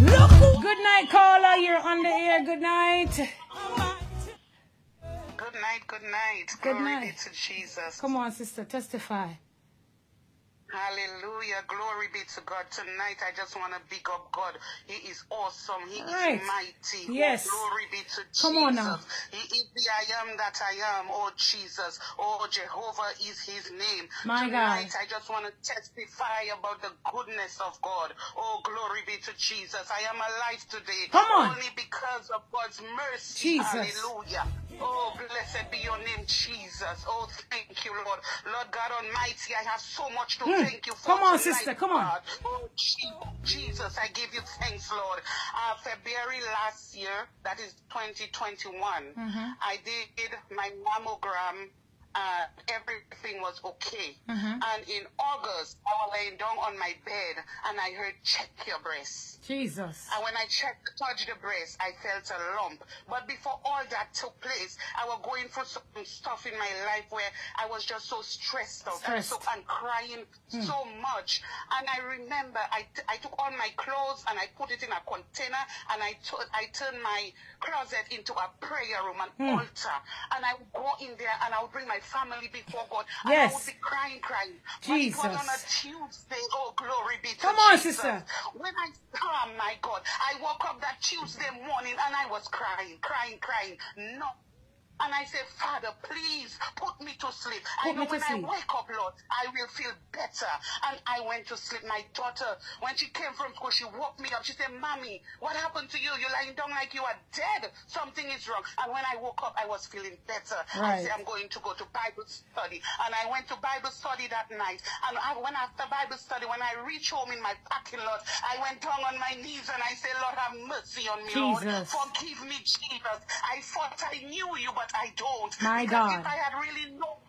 Look who Good night, caller. You're on the air. Good night. Good night, good night. Good Glory night. to Jesus. Come on, sister. Testify. Hallelujah. Glory be to God. Tonight, I just want to big up God. He is awesome. He Right. is mighty. Yes. Oh, glory be to Jesus. Come on now. He is the I am that I am. Oh, Jesus. Oh, Jehovah is his name. My Tonight, God. I just want to testify about the goodness of God. Oh, glory be to Jesus. I am alive today. Come on. Only because of God's mercy. Jesus. Hallelujah. Oh, blessed be your name, Jesus. Oh, thank you, Lord. Lord God Almighty, I have so much to thank you for. Hmm. Come on, sister, come on. God. Oh, Jesus, I give you thanks, Lord. Uh, February last year, that is 2021, Mm-hmm. I did my mammogram. Uh, everything was okay. Mm-hmm. And in August, I was laying down on my bed and I heard, check your breast. Jesus. And when I checked, touched the breast, I felt a lump. But before all that took place, I was going through some stuff in my life where I was just so stressed out and so and crying so much. And I remember I, t- I took all my clothes and I put it in a container and I I turned my closet into a prayer room, an Hmm. altar. And I would go in there and I would bring my family before God. And I Yes. would be crying, crying. But it was on a Jesus. Tuesday. Oh, glory be to Come on, Jesus. sister. When I, oh my God, I woke up that Tuesday morning and I was crying, crying, crying. No. And I said, Father, please put me to sleep. Put I know when I wake up, Lord, I will feel better. And I went to sleep. My daughter, when she came from school, she woke me up. She said, Mommy, what happened to you? You're lying down like you are dead. Something is wrong. And when I woke up, I was feeling better. Right. I said, I'm going to go to Bible study. And I went to Bible study that night. And I, when after Bible study, when I reached home in my parking lot, I went down on my knees and I said, Lord, have mercy on me, Lord. Forgive me, Jesus. I thought I knew you, but I don't. My because God. if I had really known,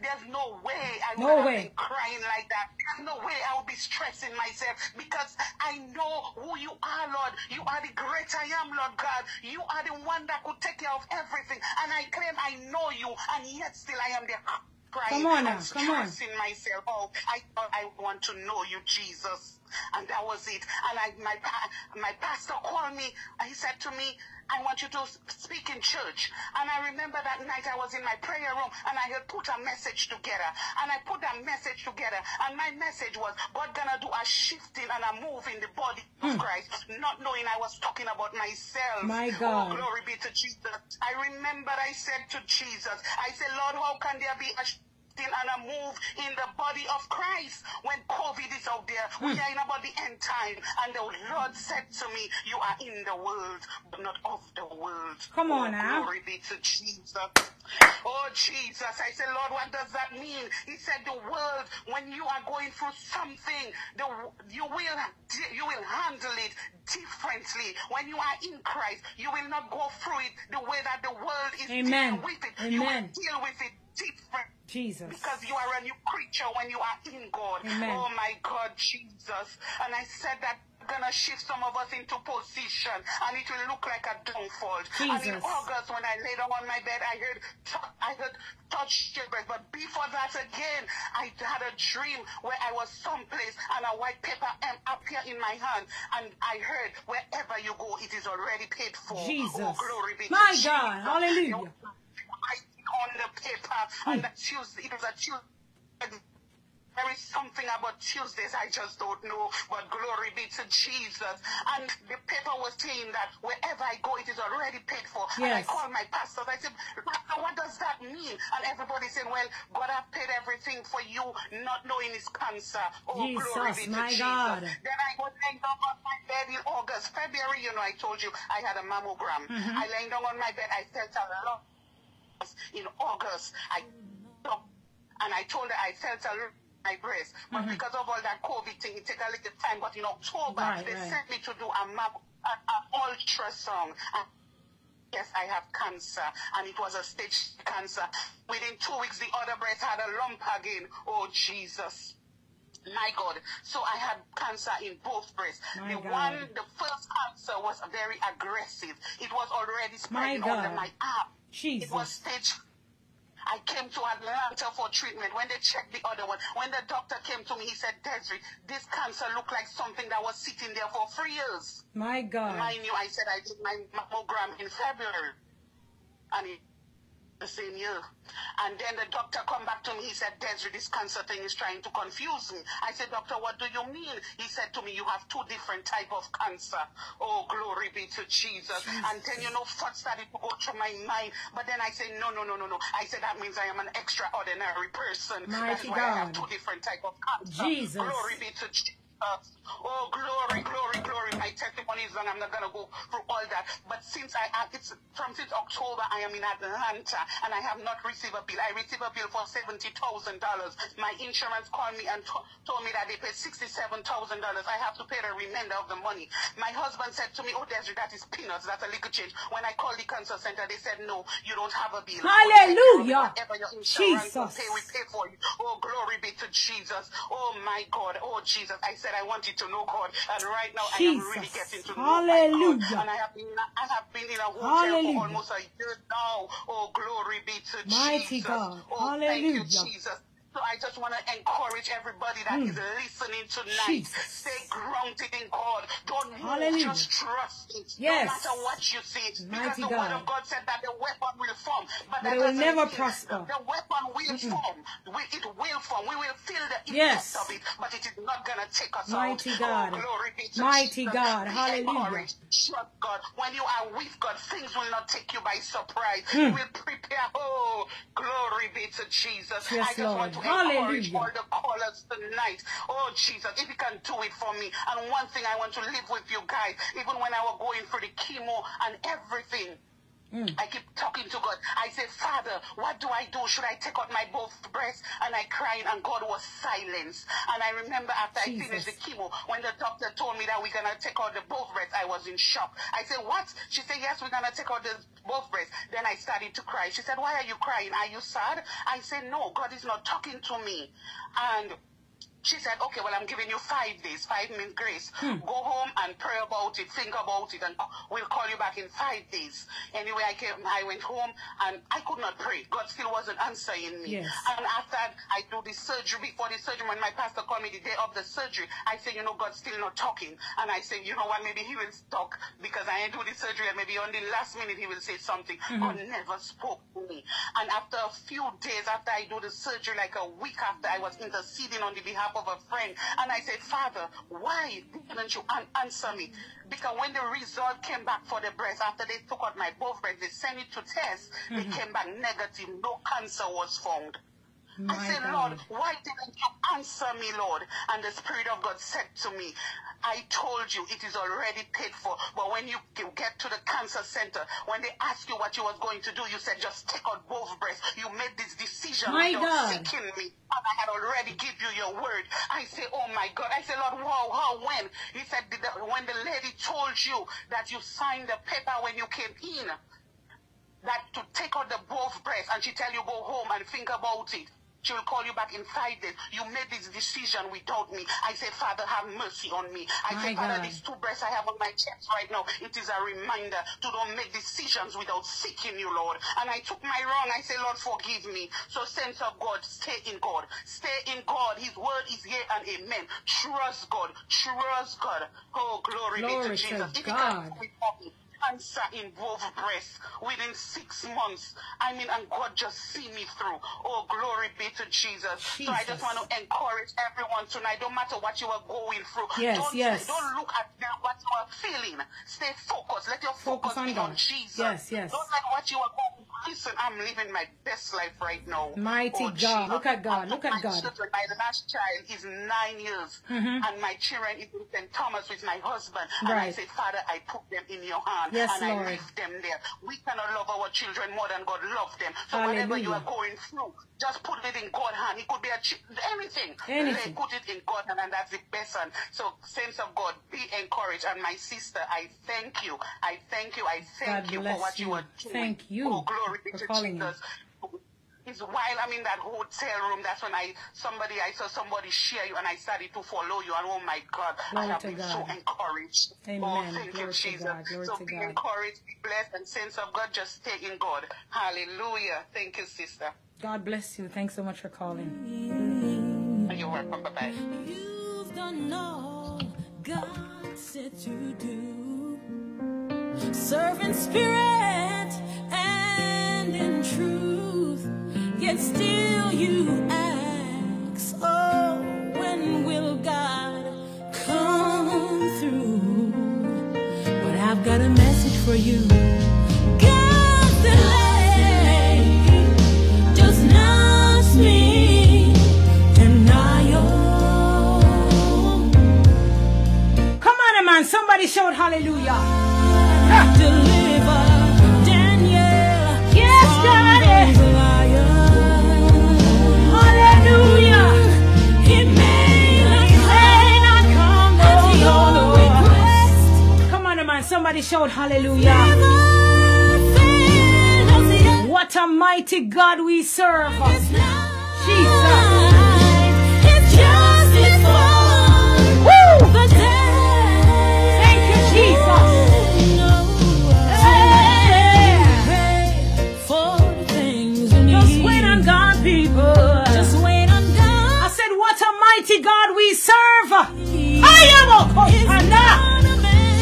there's no way I would No have been crying like that. There's no way I would be stressing myself because I know who you are, Lord. You are the great I am, Lord God. You are the one that could take care of everything. And I claim I know you, and yet still I am there crying Come on now, and come on. stressing myself out. I thought I want to know you, Jesus. And that was it. And I, my, pa- my pastor called me and he said to me, I want you to speak in church. And I remember that night I was in my prayer room and I had put a message together. And I put that message together. And my message was, God gonna do a shifting and a move in the body of Christ. Not knowing I was talking about myself. Hmm. My Oh, God. glory be to Jesus. I remember I said to Jesus, I said, Lord, how can there be a shifting and a move in the body of Christ when COVID is out there? We Hmm. are in about the end time. And the Lord said to me, You are in the world, but not of the world. Come on oh, now. Glory be to Jesus. Oh, Jesus. I said, Lord, what does that mean? He said, The world, when you are going through something, the, you will you will handle it differently. When you are in Christ, you will not go through it the way that the world is Amen. dealing with it. You will deal with it different. Jesus. Because you are a new creature when you are in God. Amen. Oh my God, Jesus. And I said that gonna shift some of us into position and it will look like a downfall. And in Jesus. August when I lay down on my bed I heard I heard touch your breast. But before that again I had a dream where I was someplace and a white paper appeared in my hand and I heard wherever you go it is already paid for. Jesus. Oh glory be My to God. Jesus. Hallelujah. I on the paper on the Tuesday. It was a Tuesday. There is something about Tuesdays I just don't know, but glory be to Jesus. And the paper was saying that wherever I go, it is already paid for. And I Yes. called my pastor. I said, Pastor, what does that mean? And everybody said, Well, God has paid everything for you, not knowing it's cancer. Oh, glory be to my Jesus. God. Then I was laying down on my bed in August, February. You know, I told you I had a mammogram. Mm-hmm. I laying down on my bed. I felt a lot in August. I and I told her I felt a my breast, but mm-hmm. because of all that COVID thing, it took a little time. But in October, Right, they right. sent me to do a map, a, a ultrasound. And Yes, I have cancer, and it was a stage cancer. Within two weeks, the other breast had a lump again. Oh, Jesus. My God. So I had cancer in both breasts. My the God. one, the first cancer was very aggressive. It was already spreading under my arm. It was stage I came to Atlanta for treatment. When they checked the other one, when the doctor came to me, he said, Desiree, this cancer looked like something that was sitting there for three years. My God. Mind you, I said I did my mammogram in February. And it, the same year. And then the doctor come back to me. He said, Desiree, this cancer thing is trying to confuse me. I said, doctor, what do you mean? He said to me, you have two different type of cancer. Oh, glory be to Jesus. And then, you know, thoughts started to go through my mind. But then I said, no, no, no, no, no. I said, that means I am an extraordinary person. That's Mighty why I have two different type of cancer. Jesus. Glory be to Jesus. Oh, glory, glory, glory. My testimony is long. I'm not going to go through all that. But since I, it's from since October, I am in Atlanta and I have not received a bill. I received a bill for $70,000. My insurance called me and to- told me that they paid $67,000. I have to pay the remainder of the money. My husband said to me, oh, Desiree, that is peanuts. That's a little change. When I called the cancer center, they said, no, you don't have a bill. Hallelujah. Whatever your insurance Jesus. pay, we pay for you. Oh, glory be to Jesus. Oh, my God. Oh, Jesus. I said I wanted to know God. And right now, I am really Jesus. getting to know my Hallelujah. God. And I have been, I have been in a hotel Hallelujah. for almost a year now. Oh, glory be to Mighty Jesus. God. Oh, thank you, Hallelujah. Jesus. So I just want to encourage everybody that is listening tonight. Hmm. Jesus. Stay grounded in God. Don't move, just trust it. Yes. No matter what you see. Because the God. word of God said that the weapon will form. But, But that it will never mean prosper. The weapon will form. We- It will form. We will feel the effect Yes. of it, but it is not going to take us Mighty out. God. Oh, glory be to Mighty Jesus. God. Be Hallelujah. Trust God. When you are with God, things will not take you by surprise. Hmm. You will prepare. Oh, glory be to Jesus. Yes, I just Lord. want to Hallelujah. all the callers tonight. Oh, Jesus, if you can do it for me. And one thing I want to live with you guys, even when I was going through the chemo and everything. Hmm. I keep talking to God. I say, Father, what do I do? Should I take out my both breasts? And I crying, and God was silent. And I remember after I finished the chemo, when the doctor told me that we're gonna take out the both breasts, I was in shock. I said, What? She said, Yes, we're gonna take out the both breasts. Then I started to cry. She said, Why are you crying? Are you sad? I said, No, God is not talking to me. And she said, okay, well, I'm giving you five days, five means grace. Hmm. Go home and pray about it, think about it, and uh, we'll call you back in five days. Anyway, I came, I went home and I could not pray. God still wasn't answering me. Yes. And after I do the surgery, before the surgery, when my pastor called me the day of the surgery, I said, you know, God's still not talking. And I said, you know what, maybe he will talk because I ain't do the surgery and maybe on the last minute he will say something. Hmm. God never spoke to me. And after a few days after I do the surgery, like a week after, I was interceding on the behalf of a friend. And I said, Father, why didn't you an- answer me? Because when the result came back for the breast, after they took out my both breasts, they sent it to test. They mm-hmm. came back negative. No cancer was found. I My said, God. Lord, why didn't you answer me, Lord? And the Spirit of God said to me, I told you it is already paid for. But when you get to the cancer center, when they ask you what you was going to do, you said, just take out both breasts. You made this decision My without God. seeking me. And I had already give you your word. I say, oh my God. I say, Lord, wow, how, when? He said, when the lady told you that you signed the paper when you came in, that to take out the both breasts and she tell you go home and think about it. She will call you back in five days. You made this decision without me. I said, Father, have mercy on me. I My said, Father, these two breasts I have on my chest right now, it is a reminder to don't make decisions without seeking you, Lord. And I took my wrong. I say, Lord, forgive me. So, sense of God, stay in God. Stay in God. His word is yea and amen. Trust God. Trust God. Oh, glory, be Glory to to Jesus. If you God. Can do it for me, cancer in both breasts within six months. I mean, and God just see me through. Oh, glory be to Jesus. So I just want to encourage everyone tonight. Don't matter what you are going through. Yes, don't, yes. Don't look at what you are feeling. Stay focused. Let your Focus focus, on be God. on Jesus. Yes, yes. Don't let what you are going Listen, I'm living my best life right now. Mighty Oh, God. Look at God. Look at my God. children. My last child is nine years, Mhm. and my children is in St. Thomas with my husband. And I Right. say, Father, I put them in your hand, Yes, and Lord. I leave them there. We cannot love our children more than God loves them. So whatever you are going through, just put it in God's hand. It could be a anything. Anything. Put it in God's hand, and that's the best hand. So, saints of God, be encouraged. And my sister, I thank you. I thank you. I thank God you for what you you. are doing. Thank you Oh, glory be for to calling me. Jesus. It's while I'm in that hotel room, that's when I somebody I saw somebody share you and I started to follow you and oh my God, Glory I have to been God. so encouraged. Oh, Amen. thank Glory you, to Jesus. God. Glory so to be God. encouraged, be blessed, and sense of God, just stay in God. Hallelujah. Thank you, sister. God bless you. Thanks so much for calling. You're welcome. Bye bye. You've done all God said to do. Serve in spirit and in truth. Yet still you ask, oh, when will God come through? But I've got a message for you. God's delay just knocks me denial. Come on, man. Somebody shout hallelujah. Somebody shout hallelujah. Never fails yet. What a mighty God we serve. Jesus. It's just before Woo! the day. Thank you, Jesus. Hey. For the things you Just wait on God, people. Just wait on God. I said, What a mighty God we serve. I am a.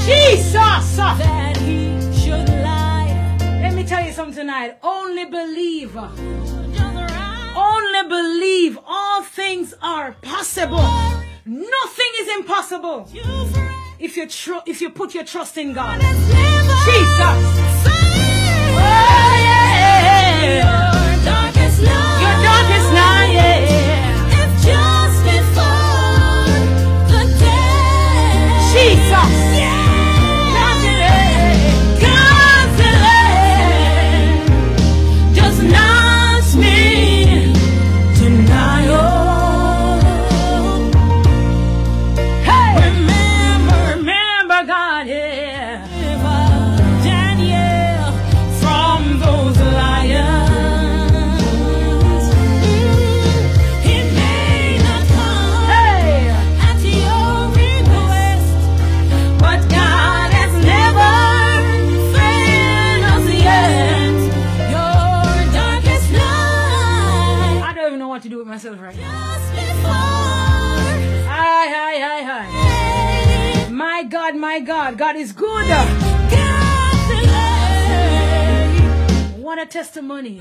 Jesus. That he should lie. Let me tell you something tonight. Only believe. Only believe all things are possible. Nothing is impossible if you tr- if you put your trust in God. Jesus. Oh, yeah. Your darkest night. Your darkest night, yeah. If just before the day. Jesus. Myself right now. Hi, hi, hi, hi. My God, my God, God is good. What a testimony.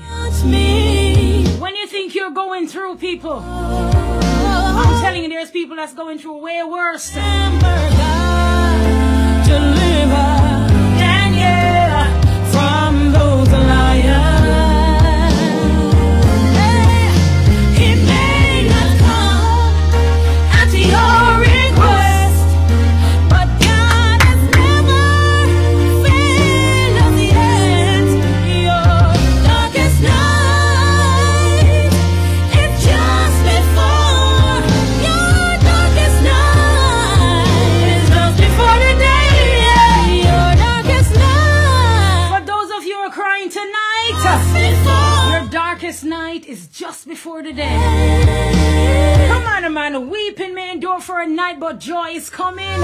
When you think you're going through, people, I'm telling you, there's people that's going through way worse. Remember God, deliver is just before the day. Come on, man. Weeping may endure for a night, but joy is coming.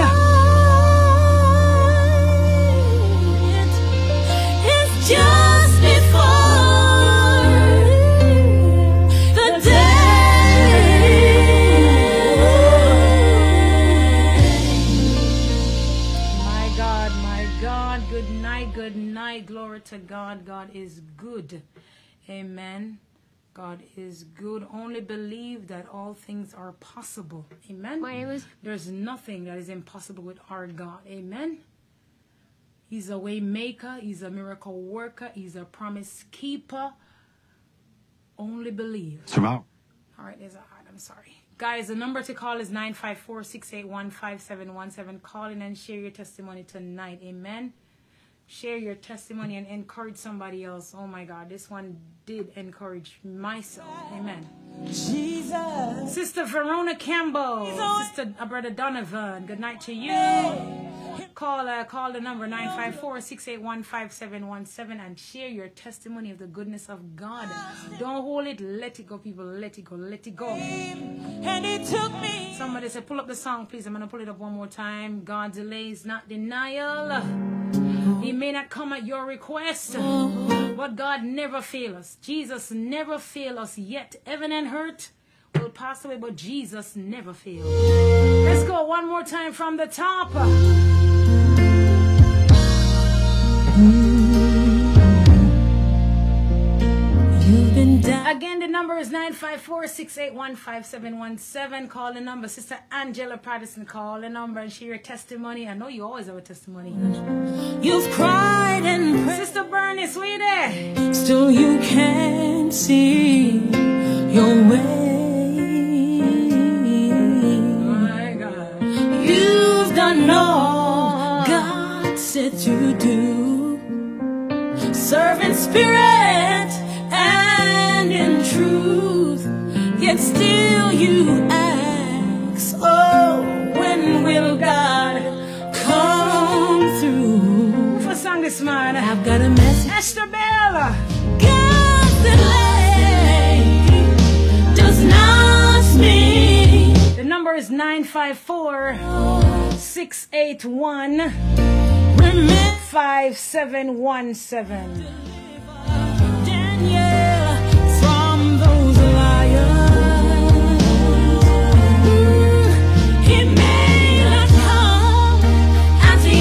It's just before the day. My God, my God. Good night, good night. Glory to God. God is good. Amen. God is good. Only believe that all things are possible. Amen. My name is There's nothing that is impossible with our God. Amen. He's a way maker. He's a miracle worker. He's a promise keeper. Only believe. Survival. All right, there's a heart. I'm sorry. Guys, the number to call is 954 681 5717. Call in and share your testimony tonight. Amen. Share your testimony and encourage somebody else. Oh my God, this one did encourage myself. Amen. Jesus. Sister Verona Campbell, Sister uh, Brother Donovan, good night to you. Call uh, call the number 954-681-5717 and share your testimony of the goodness of God. Don't hold it, let it go, people. Let it go, let it go. And it took me. Somebody said, pull up the song, please. I'm gonna pull it up one more time. God delays, not denial. He may not come at your request, but God never fails us. Jesus never fails us yet. Heaven and hurt will pass away, but Jesus never fails. Let's go one more time from the top. Again, the number is 954-681-5717. Call the number. Sister Angela Patterson, call the number and share your testimony. I know you always have a testimony. You've cried and prayed. Sister Bernie, sweetie. Still you can't see your way. My God. You've done all ah. God said to do. Servant spirit you ask, oh, when will God come through? For song this man. I've got a message. Esther Bell. God's delay does not mean The number is 954 681 5717.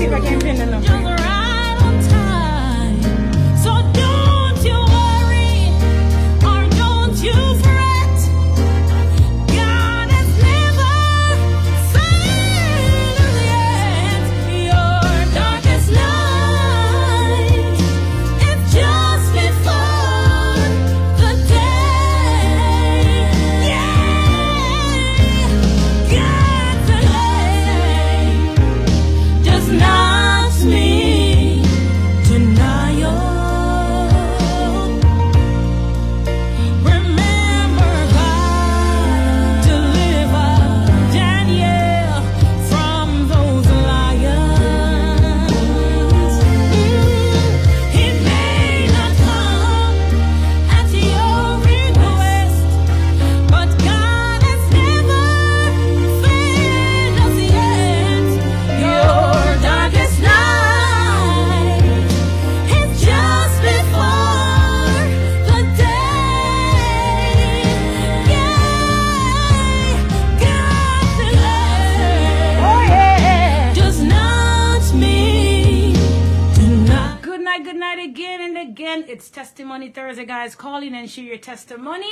see if I can It's Testimony Thursday, guys. Call in and share your testimony.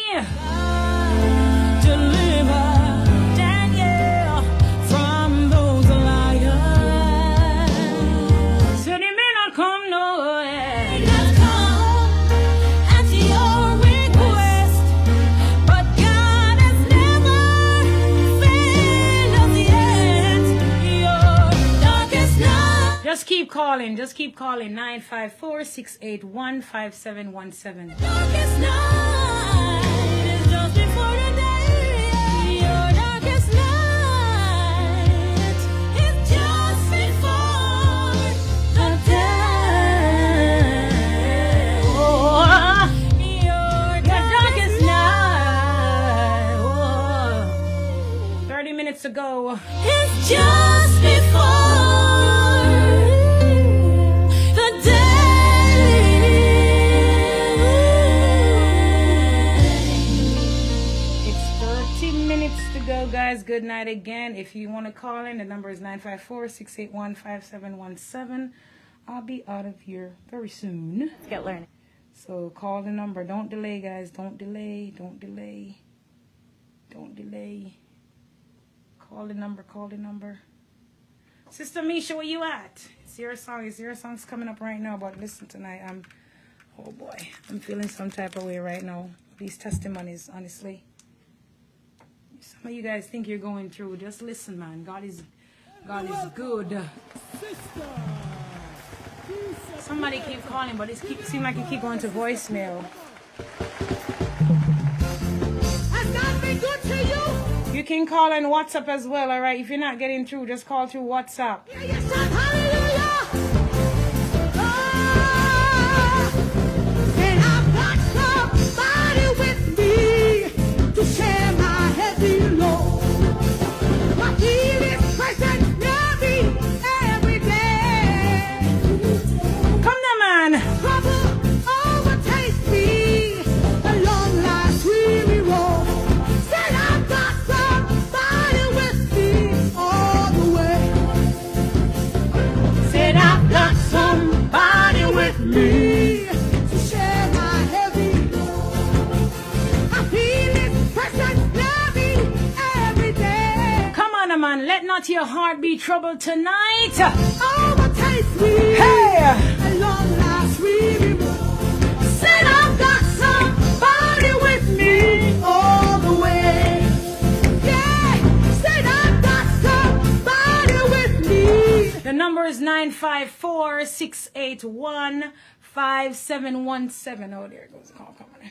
Just keep calling. Just keep calling. 954 681 5717. Darkest night is just before Good night again. If you want to call in, the number is 954 681 5717. I'll be out of here very soon. Let's get learning. So call the number. Don't delay, guys. Don't delay. Don't delay. Don't delay. Call the number. Call the number. Sister Misha, where you at? It's your song. It's your song's coming up right now. But listen tonight. I'm. Oh boy, I'm feeling some type of way right now. These testimonies, honestly. Of you guys think you're going through. Just listen, man. God is, God is good. Somebody keep calling, but it keep seem like it keep going to voicemail. Has God been good to you? You can call on WhatsApp as well, all right? If you're not getting through, just call through WhatsApp. Not your heart be troubled tonight. Overtakes me Hey! along life's weary road. Said I've got somebody with me all the way. Yeah, said I've got somebody with me. The number is 954 681 5717. Oh, there goes the call coming in.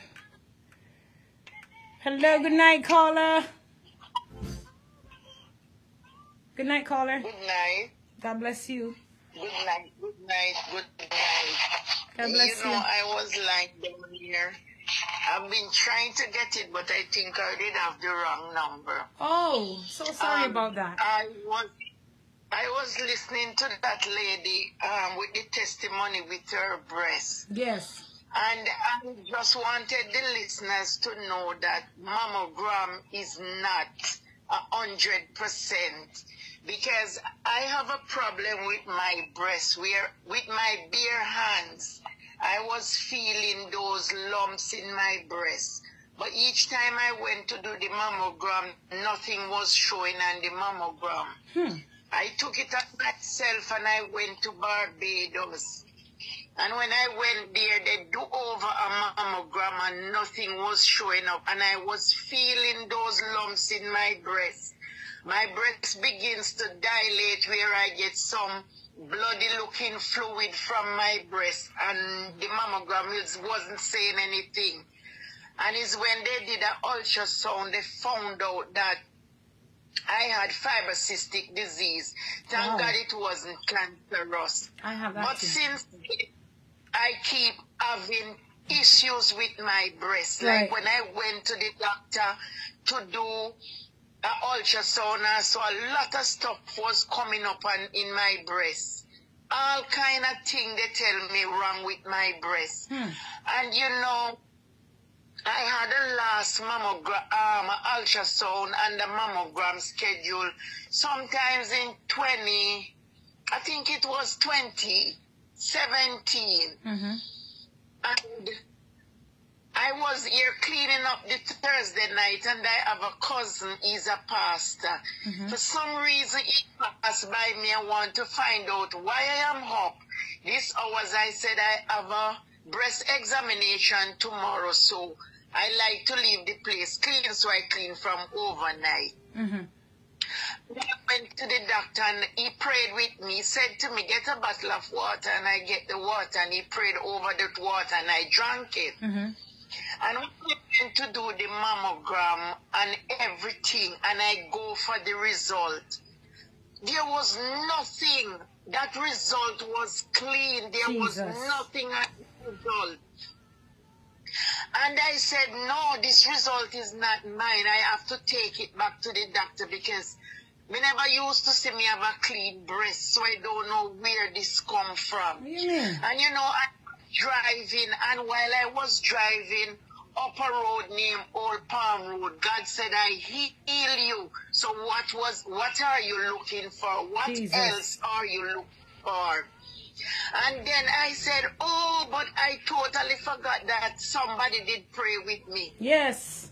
Hello, good night, caller. Good night, caller. Good night. God bless you. Good night. Good night. Good night. God bless you know, you. I was lying down here. I've been trying to get it, but I think I did have the wrong number. Oh, so sorry Um, about that. I was I was listening to that lady um, with the testimony with her breast. Yes. And I just wanted the listeners to know that mammogram is not a hundred percent because I have a problem with my breast where with my bare hands I was feeling those lumps in my breast. But each time I went to do the mammogram, nothing was showing on the mammogram. Hmm. I took it up myself and I went to Barbados. And when I went there, they do over a mammogram and nothing was showing up. And I was feeling those lumps in my breast. My breast begins to dilate where I get some bloody looking fluid from my breast. And the mammogram wasn't saying anything. And it's when they did an ultrasound, they found out that I had fibrocystic disease. Thank Wow. God it wasn't cancerous. I have that But too. since I keep having issues with my breast, Right. like when I went to the doctor to do an ultrasound, I saw a lot of stuff was coming up on, in my breast. All kind of thing they tell me wrong with my breast. Hmm. And you know, I had a last mammogram, um, ultrasound and the mammogram schedule sometimes in 20, I think it was 2017. Mm-hmm. And I was here cleaning up the Thursday night and I have a cousin, he's a pastor. For some reason he passed by me and want to find out why I am up. This hours I said I have a breast examination tomorrow so I like to leave the place clean so I clean from overnight. Mm-hmm. I went to the doctor and he prayed with me. He said to me, get a bottle of water and I get the water and he prayed over that water and I drank it. Mm-hmm. And when I went to do the mammogram and everything and I go for the result, there was nothing. That result was clean. There was nothing at the result. And I said, no, this result is not mine. I have to take it back to the doctor because we never used to see me have a clean breast, so I don't know where this come from. What do you mean? And you know, I driving, and while I was driving up a road named Old Palm Road, God said, I heal you. So what was, what are you looking for? What Jesus. else are you looking for? And then I said, oh, but I totally forgot that somebody did pray with me. Yes.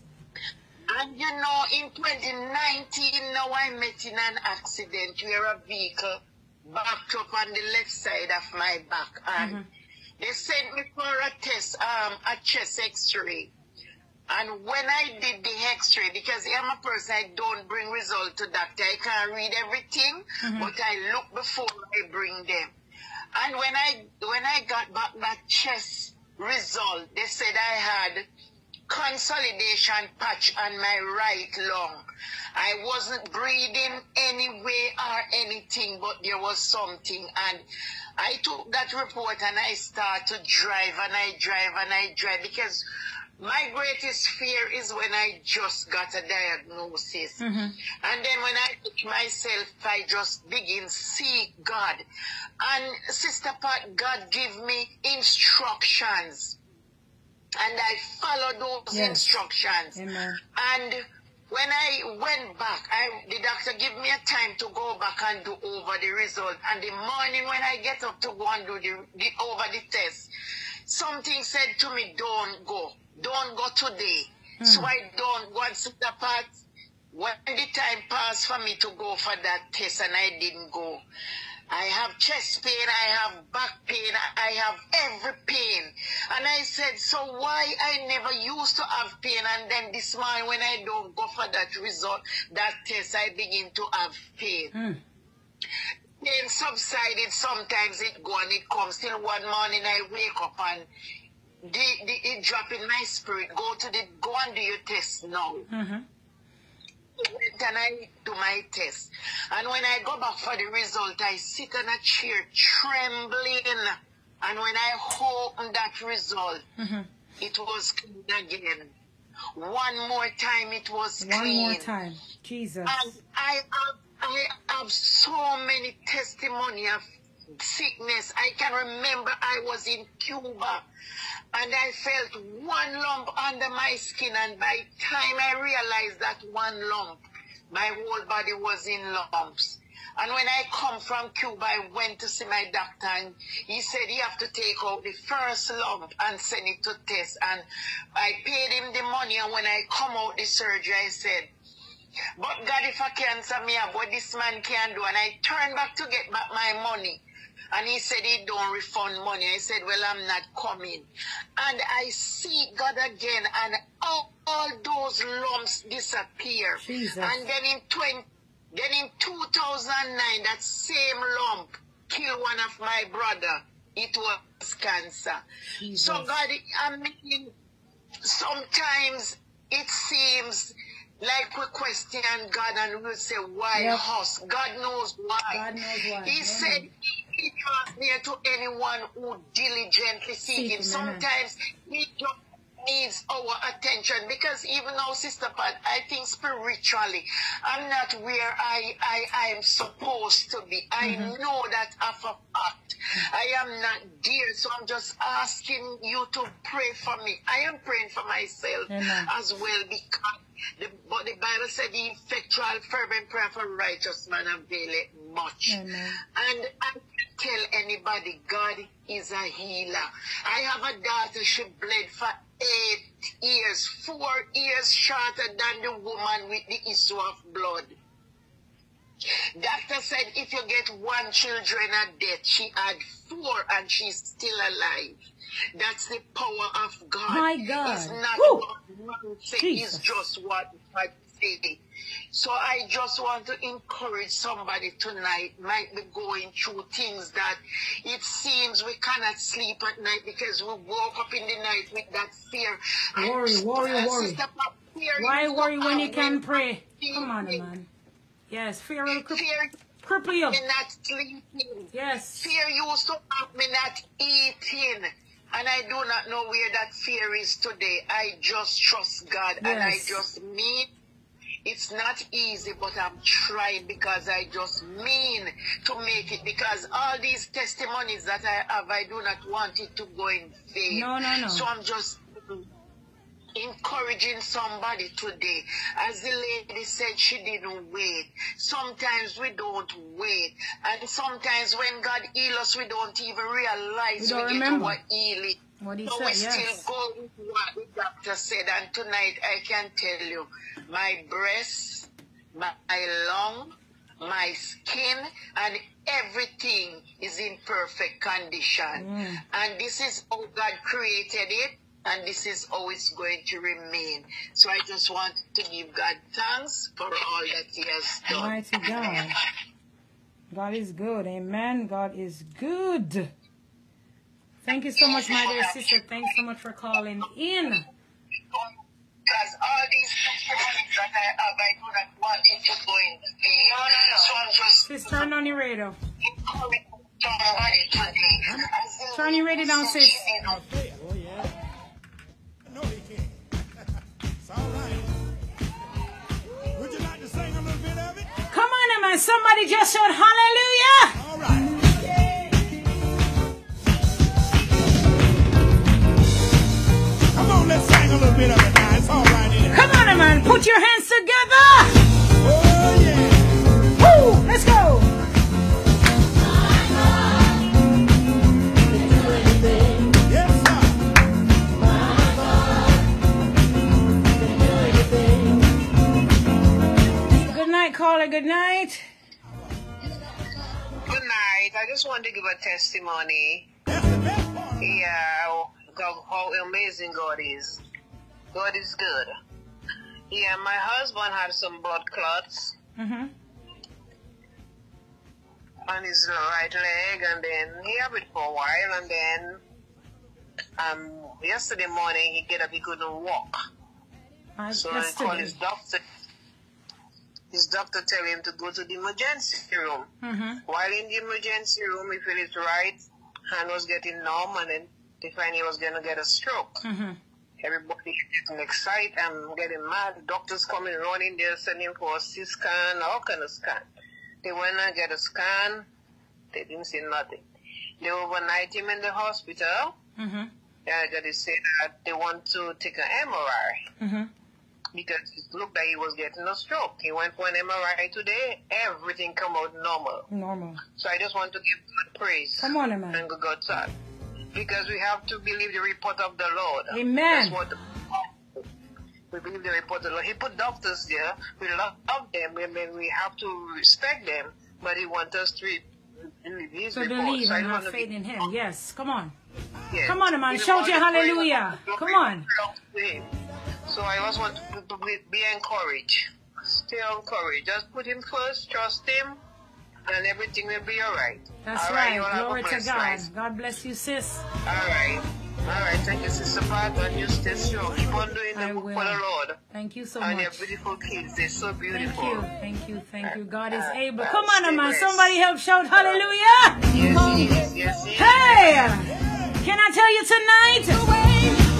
And you know, in 2019, now I met in an accident where a vehicle backed up on the left side of my back. And mm-hmm. They sent me for a test, um, a chest x-ray. And when I did the x-ray, because I'm a person, I don't bring result to doctor. I can't read everything, but I look before I bring them. And when I when I got back that chest result, they said I had consolidation patch on my right lung. I wasn't breathing any way or anything, but there was something. And I took that report and I start to drive and I drive and I drive because my greatest fear is when I just got a diagnosis. Mm-hmm. And then when I pick myself, I just begin see God. And Sister Pat, God give me instructions. And I follow those Yes. instructions. Amen. And when I went back, I, the doctor gave me a time to go back and do over the result. And the morning when I get up to go and do the, the over the test, something said to me, don't go. Don't go today. Hmm. So I don't go and sit apart. When the time passed for me to go for that test and I didn't go, I have chest pain, I have back pain, I have every pain. And I said, so why I never used to have pain and then this morning when I don't go for that result, that test, I begin to have pain. Mm. Pain subsided, sometimes it go and it comes. Till one morning I wake up and the, the, it drop in my spirit, go to the, go and do your test now. Mm-hmm. When and I do my test. And when I go back for the result, I sit on a chair trembling. And when I open that result, Mhm. it was clean again. One more time, it was One clean. One more time. Jesus. And I have, I have so many testimony of sickness. I can remember I was in Cuba and I felt one lump under my skin and by time I realized that one lump, my whole body was in lumps. And when I come from Cuba, I went to see my doctor and he said he have to take out the first lump and send it to test. And I paid him the money and when I come out the surgery, I said, but God, if I cancer me have what this man can do. And I turned back to get back my money. And he said he don't refund money. I said, well, I'm not coming. And I see God again and all, all those lumps disappear. Jesus. And then in 20, then in 2009, that same lump killed one of my brother. It was cancer. Jesus. So God, I mean, sometimes it seems like we question God and we say, why Yep. us? God knows why. God knows why. He Amen. said he draws near to anyone who diligently seek Seek him. Sometimes he just needs our attention because even now, Sister Pat, I think spiritually, I'm not where I, I, I am supposed to be. I Mm-hmm. know that of a fact. I am not there, so I'm just asking you to pray for me. I am praying for myself Amen. as well because the, but the Bible said the effectual fervent prayer for righteous man availeth much. Amen. And I can tell anybody God is a healer. I have a daughter, she bled for eight years, four years shorter than the woman with the issue of blood. Doctor said if you get one children a death, she had four and she's still alive. That's the power of God. My God. It's not Woo. what one say, it's just what God say. So I just want to encourage somebody tonight might be going through things that it seems we cannot sleep at night because we woke up in the night with that fear. Worry, worry, uh, worry. Sister fear Why worry when you can pray? Come on, man. Yes, fear will Fear cripple you. me not sleeping. Yes. Fear used to have me not eating. And I do not know where that fear is today. I just trust God and I just mean it's not easy, but I'm trying because I just mean to make it. Because all these testimonies that I have, I do not want it to go in vain. No, no, no. So I'm just encouraging somebody today. As the lady said, she didn't wait. Sometimes we don't wait. And sometimes when God heals us, we don't even realize We don't we remember. get our healing. What he So said, we yes. still go with what the doctor said. And tonight I can tell you, my breast, my lung, my skin, and everything is in perfect condition. Mm. And this is how God created it. And this is it's going to remain. So I just want to give God thanks for all that He has done. Mighty God. God is good. Amen. God is good. Thank you so much, my dear sister. Thanks so much for calling in. Because all these testimonies that I have, I do not want it to go in vain. No, no, no. So I'm just Sis, turn on your radio. encouraging somebody today. As the Turn your radio down, sis. Come on, man. Somebody just shout hallelujah. All right. Come on, let's sing a little bit of it now. It's all right. Come on, man. Put your hands together. Oh, yeah. Woo! Let's go. Night, caller. Good night. Good night. I just want to give a testimony. That's the best part. Yeah, how, how amazing God is. God is good. Yeah, my husband had some blood clots Mm-hmm. on his right leg, and then he had it for a while, and then um, yesterday morning he get up, he couldn't walk. Uh, So I called his doctor. His doctor tell him to go to the emergency room. Mm-hmm. While in the emergency room, he felt his right hand was getting numb, and then they find he was gonna get a stroke. Mm-hmm. Everybody getting excited and getting mad. Doctors coming running there, sending for a C scan, all kind of scan. They went and get a scan. They didn't see nothing. They overnight him in the hospital. Mm-hmm. And they said that they want to take an MRI Mm-hmm. Because it looked like he was getting a stroke. He went for an MRI today. Everything come out normal. Normal. So I just want to give God praise Come on, man. and God thanks. Because we have to believe the report of the Lord. Amen. That's what we believe the report of the Lord. He put doctors there. We love them. I mean, we have to respect them. But He wants us to believe His So report. believe So and have faith in Him. Yes. Come on. Yes. Come on, man. Even Shout your hallelujah. Come on. Belongs to Him. So I just want to be, be encouraged. Stay encouraged. Just put Him first. Trust Him. And everything will be all right. That's All right. you all have a Glory to God. night. God bless you, sis. All right. All right. Thank you, Sister Pat. And you stay strong. Keep on doing I the work will. for the Lord. Thank you so much. and your beautiful kids. They're so beautiful. Thank you. Thank you. Thank you. God is Uh, able. uh, Come on, man. Somebody help shout hallelujah. Yes, yes, yes, yes. Hey! Can I tell you tonight?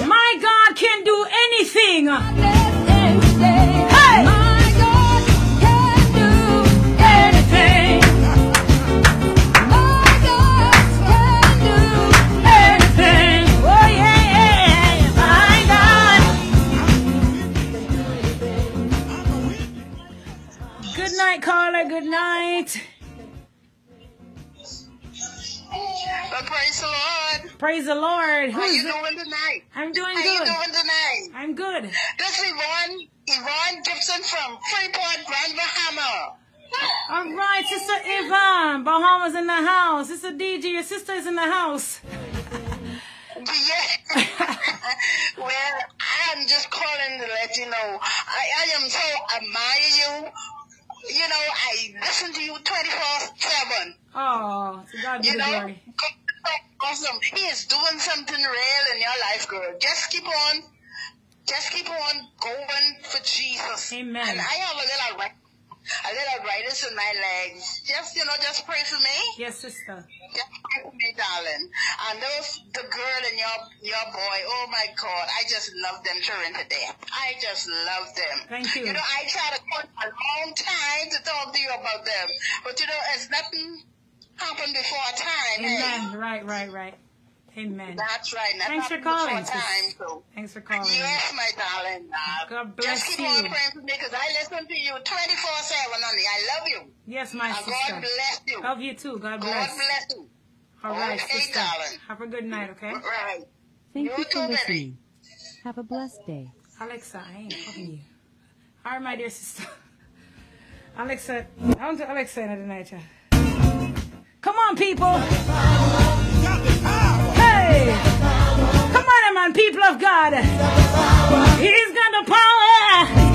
My God can do anything. Hey! My God can do anything. My God can do anything. Oh, yeah, yeah. My God. Good night, caller. Good night. Praise the Lord. Praise the Lord. How Who's you it? doing tonight? I'm doing good. How you doing tonight? I'm good. This is Yvonne, Yvonne Gibson from Freeport, Grand Bahama. All right, Sister Yvonne, Bahamas in the house. Sister DG, your sister is in the house. Yeah. well, I'm just calling to let you know I, I am so admire you. You know, I listen to you 24 7. Oh, to God be You know, glory. Awesome. He is doing something real in your life, girl. Just keep on, just keep on going for Jesus. Amen. And I have a little, a little arthritis in my legs. Just you know, just pray for me. Yes, sister. Just pray for me, darling. And those, the girl and your your boy. Oh my God, I just love them children to death. I just love them. Thank you. You know, I try to call a long time to talk to you about them, but you know, it's nothing happened before time. eh? Amen. Right, right, right. Amen. That's right. That Thanks for calling. Time, so. Thanks for calling. Yes, my darling. Uh, God just bless keep on praying for me because I listen to you 24 7, honey. I love you. Yes, my And sister. God bless you. Love you too. God God bless. bless you. All right, Okay, sister. darling. Have a good night, okay? Right. Thank You you too, for baby. listening. Have a blessed day. Alexa, I ain't fucking you. All right, my dear sister. Alexa, I want to Alexa in the night. yeah. Come on, people. Hey, come on, man, people of God. He's got the power.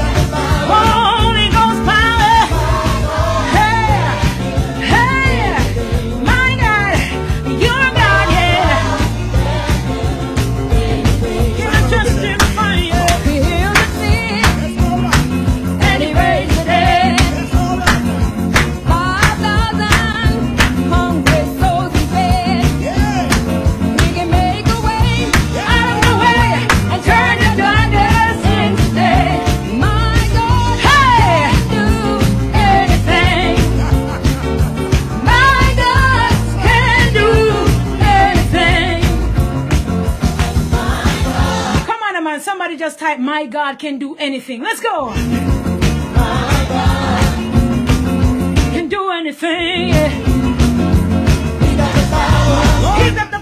Just type, My God can do anything. Let's go. Can do anything. yeah. He's got the power.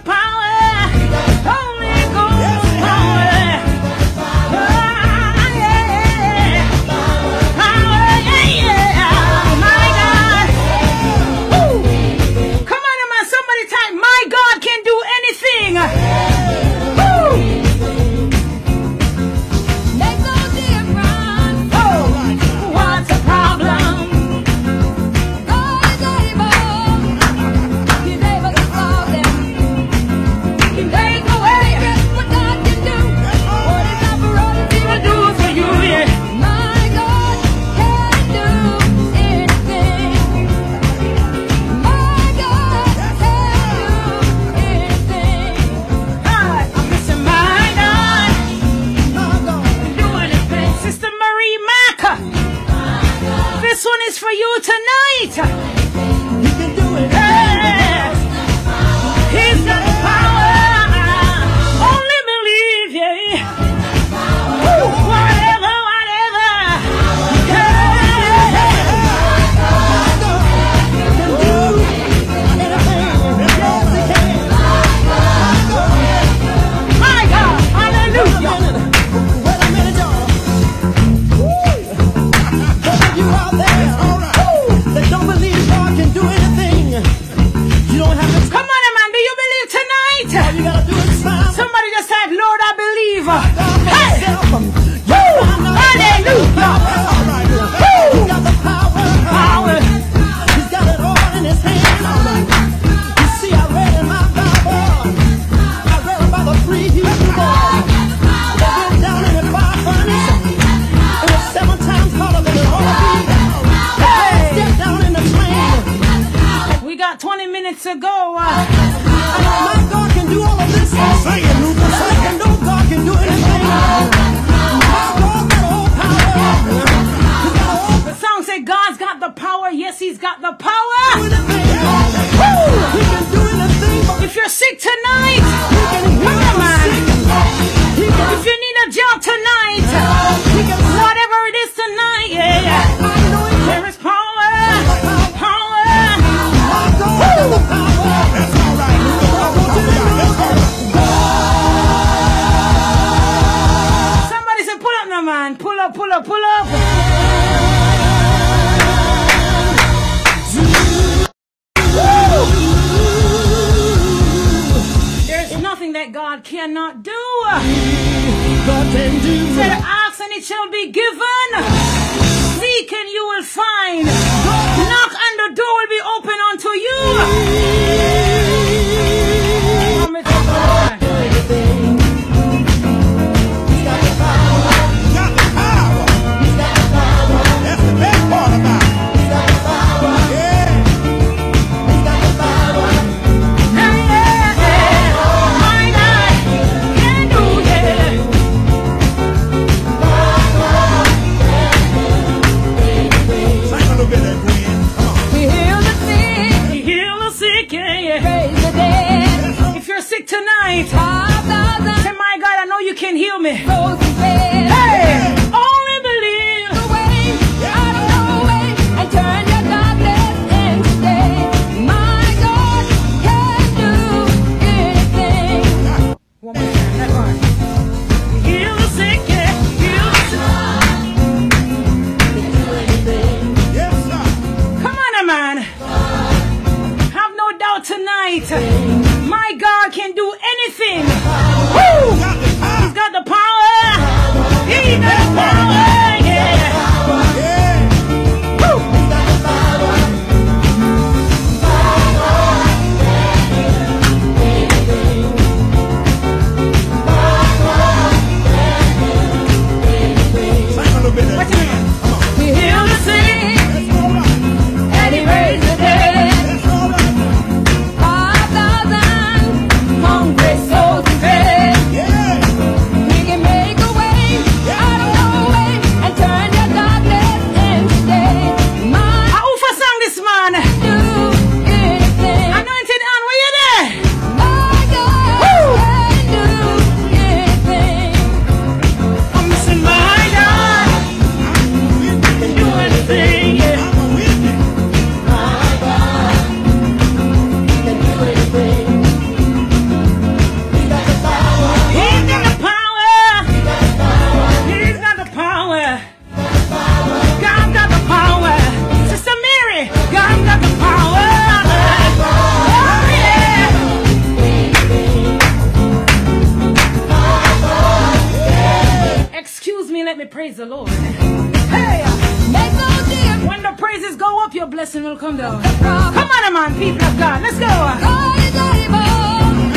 calm down. Come on, man, people of God, let's go.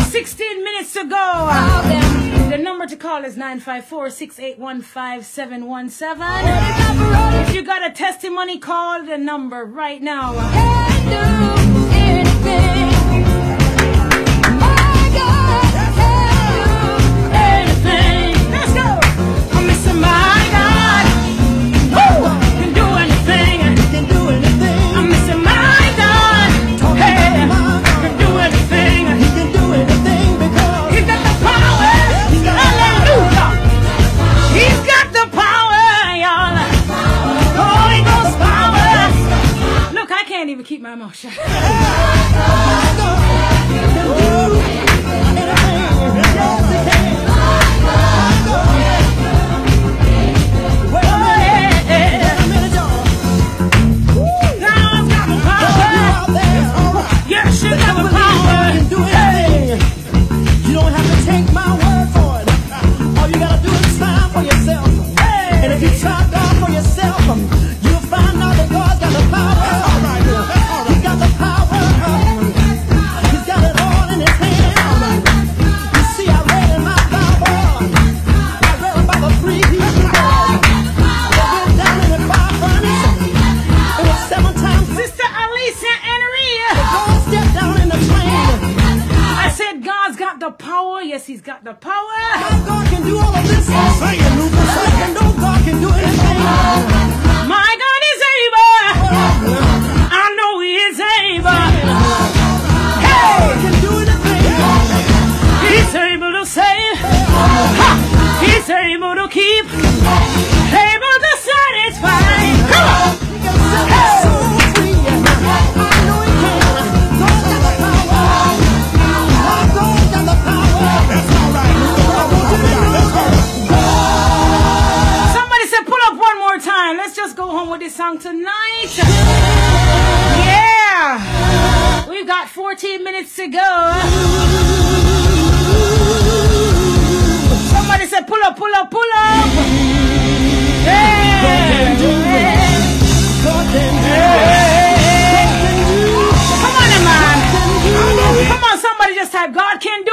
16 minutes to go. The number to call is 954-681-5717. If you got a testimony, call the number right now. even keep my mouth shut. Oh. the power. Yes, he's got the power. My God can do all of this. Sing it, Luther. Sing it. No God can do anything. My God is able. I know he is able. Hey, can do anything. He's able to save. Ha! He's able to keep. this song tonight. Yeah. We've got 14 minutes to go. Somebody said, pull up, pull up, pull up. Yeah. yeah. Come on, man. Come on, somebody just type, God can do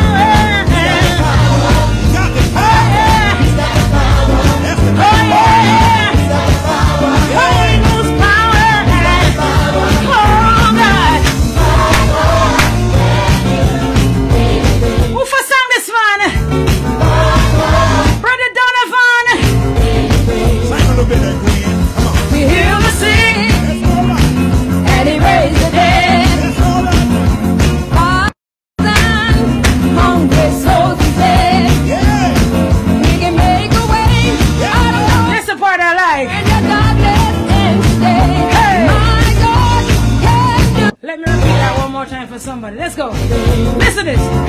Let's go. Listen to this.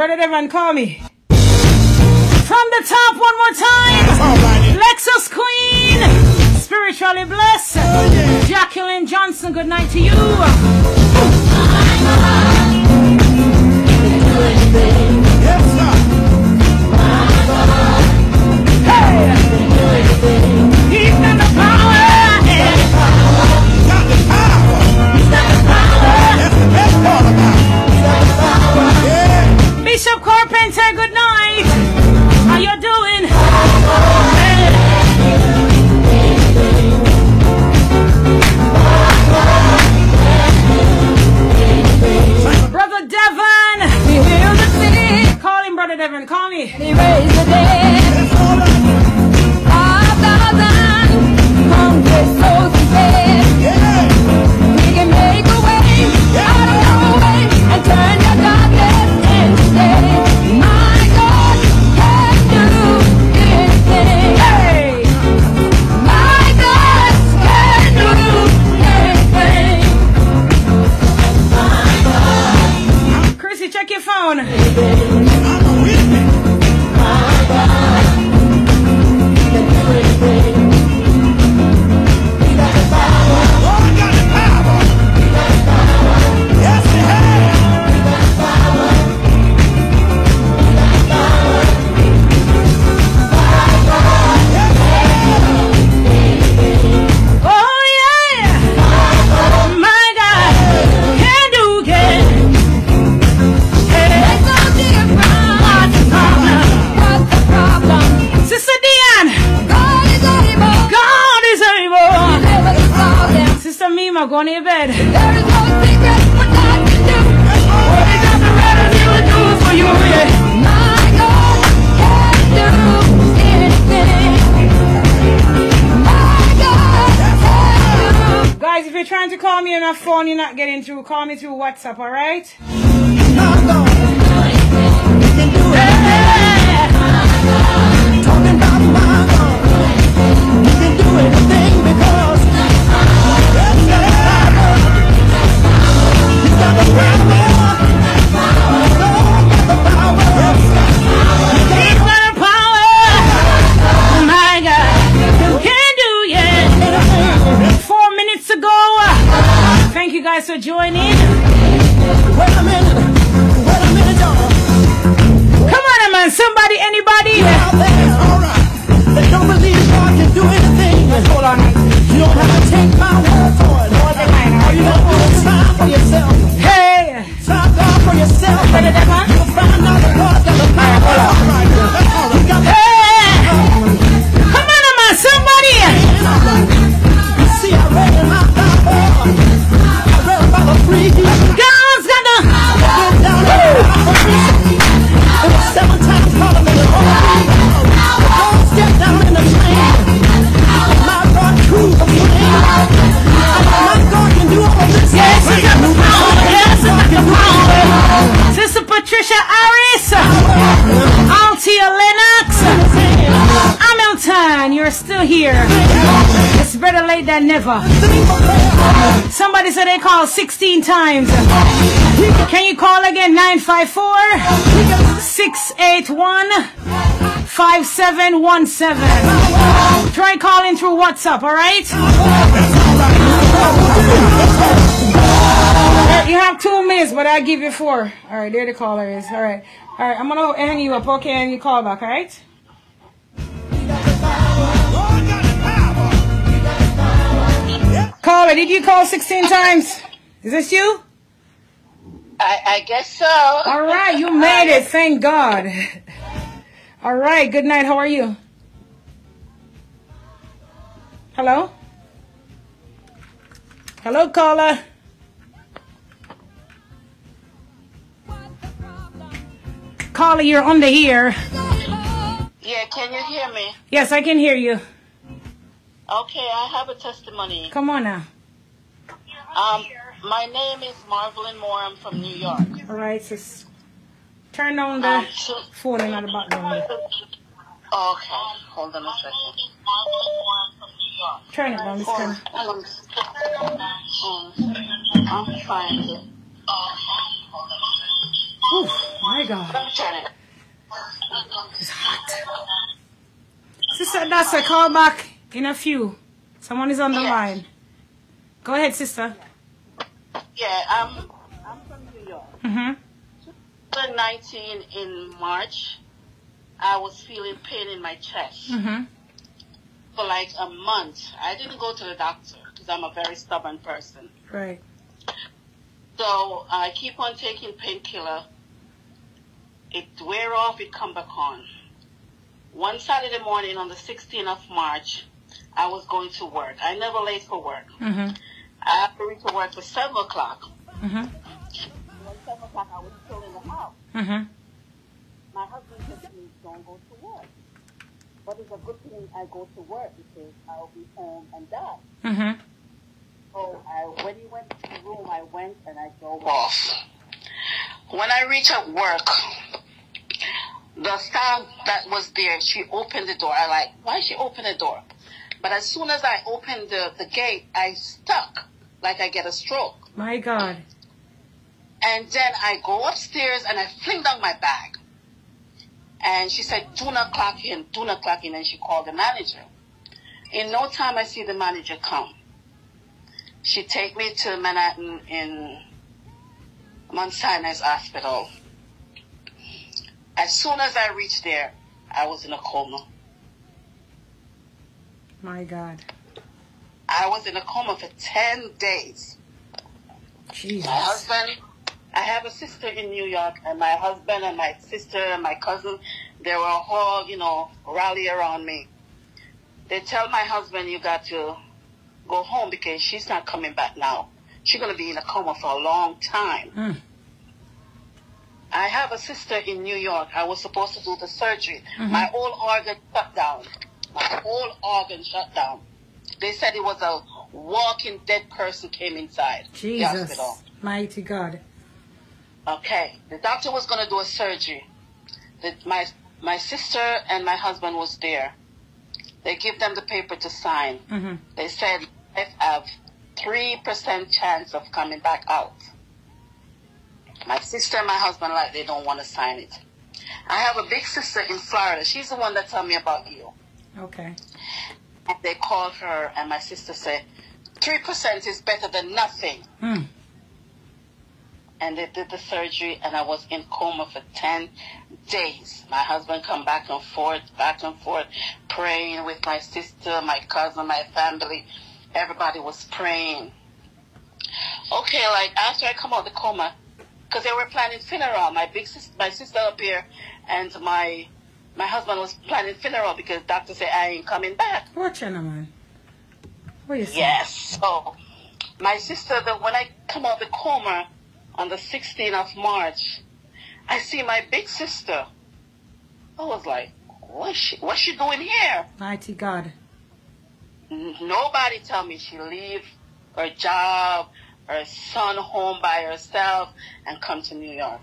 Brother Devon. Call me. From the top, one more time. Lexus Queen. Spiritually blessed. Jacqueline Johnson, good night to you. Yes, sir. He's got the power. Carpenter, good night. How you doing? Brother Devon. Call him, Brother Devon. Call me. Mima, go on to your bed. For you, yeah. Guys, if you're trying to call me on my phone, you're not getting through. Call me through WhatsApp, all guys for joining. Wait a minute. Wait a minute, y'all. Come on, man. Somebody, anybody? All right. They don't believe God can do anything. Hold on. You don't have to take my word for it. All you try for yourself. Hey. God for yourself. Find out that God's got the power. Patricia Harris. Altia Lennox. Hamilton, you're still here. It's better late than never. Somebody said they called 16 times. Can you call again? 954 681 5717. Try calling through WhatsApp, all right? You have two minutes, but I'll give you four. All right, there the caller is. All right. All right, I'm going to hang you up, okay, and you call back, all right? Lord got the. Caller, did you call 16 times? Is this you? I, I guess so. All right, you made it. Thank God. All right. Good night. How are you? Hello? Hello, caller. Caller, you're on the here. Yeah, can you hear me? Yes, I can hear you. Okay, I have a testimony. Come on now. Um, my name is Marvelyn Moore. I'm from New York. All right, sis. Turn on the Um, so- phone in the background. Okay, hold on a second. Turn it down, Miss. Um, I'm trying to. Oof, my God. Let my God. It's hot. Sister, that's a call back in a few. Someone is on the Yes. line. Go ahead, sister. Yeah, I'm, I'm from New York. Mm-hmm. 2019 in March, I was feeling pain in my chest Mm-hmm. for like a month. I didn't go to the doctor because I'm a very stubborn person. Right. So I keep on taking painkiller. It wear off, it come back on. One Saturday morning on the 16th of March, I was going to work. I never late for work. Mm-hmm. I have to reach to work for 7 o'clock. Mm-hmm. When 7 o'clock, I was still in the house. Mm-hmm. My husband said to me, don't go to work. But it's a good thing I go to work because I'll be home and die. Mm-hmm. So I, when he went to the room, I went and I drove off. When I reached at work, the staff that was there, she opened the door. I like, why she open the door? But as soon as I opened the, the gate, I stuck like I get a stroke. My God. And then I go upstairs and I fling down my bag. And she said, do not clock in, do not clock in. And she called the manager. In no time, I see the manager come. She take me to Manhattan in Mount Sinai's hospital. As soon as I reached there, I was in a coma. My God. I was in a coma for 10 days. Jesus. My husband, I have a sister in New York, and my husband and my sister and my cousin, they were all, you know, rally around me. They tell my husband, you got to go home because she's not coming back now. She's going to be in a coma for a long time. Mm. I have a sister in New York. I was supposed to do the surgery. Mhm. My whole organ shut down. My whole organ shut down. They said it was a walking dead person came inside the hospital. Mighty God. Okay, the doctor was going to do a surgery. The, my my sister and my husband was there. They give them the paper to sign. Mm-hmm. They said I have three percent chance of coming back out. My sister and my husband like they don't want to sign it. I have a big sister in Florida. She's the one that told me about you. Okay. And they called her, and my sister said, three percent is better than nothing. Mm. and they did the surgery and I was in coma for 10 days. My husband come back and forth, back and forth, praying with my sister, my cousin, my family. Everybody was praying. Okay, like after I come out of the coma, because they were planning funeral. My big sister, my sister up here, and my my husband was planning funeral because doctor said I ain't coming back. Watch out, man. What you say? Yes. So my sister, the, when I come out of the coma on the 16th of March, I see my big sister. I was like, what's she, what's she doing here? Mighty God. Nobody tell me she leave her job, her son home by herself, and come to New York.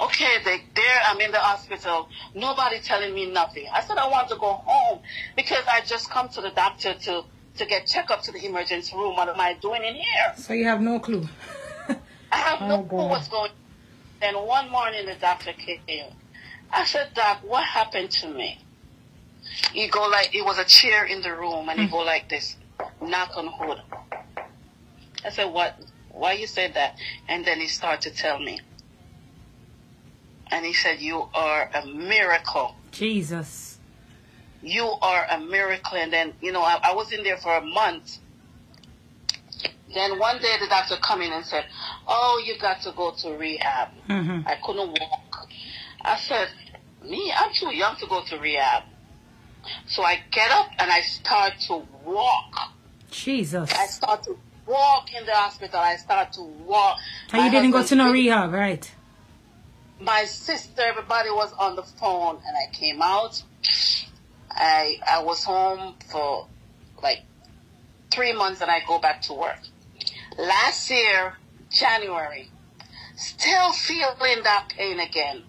Okay, they, there I'm in the hospital. Nobody telling me nothing. I said I want to go home because I just come to the doctor to to get checkup to the emergency room. What am I doing in here? So you have no clue. I have no Oh, clue what's going. Then one morning the doctor came. I said, Doc, what happened to me? He go like it was a chair in the room, and he go like this, knock on hood. I said, what? Why you said that? And then he started to tell me. And he said, you are a miracle. Jesus. You are a miracle. And then, you know, I, I was in there for a month. Then one day the doctor come in and said, oh, you got to go to rehab. Mm-hmm. I couldn't walk. I said, me, I'm too young to go to rehab. So I get up and I start to walk. Jesus. I start to walk in the hospital. I start to walk. And you didn't go to no rehab, right? my sister, everybody was on the phone, and I came out. I I was home for like three months, and I go back to work. Last year, January, still feeling that pain again.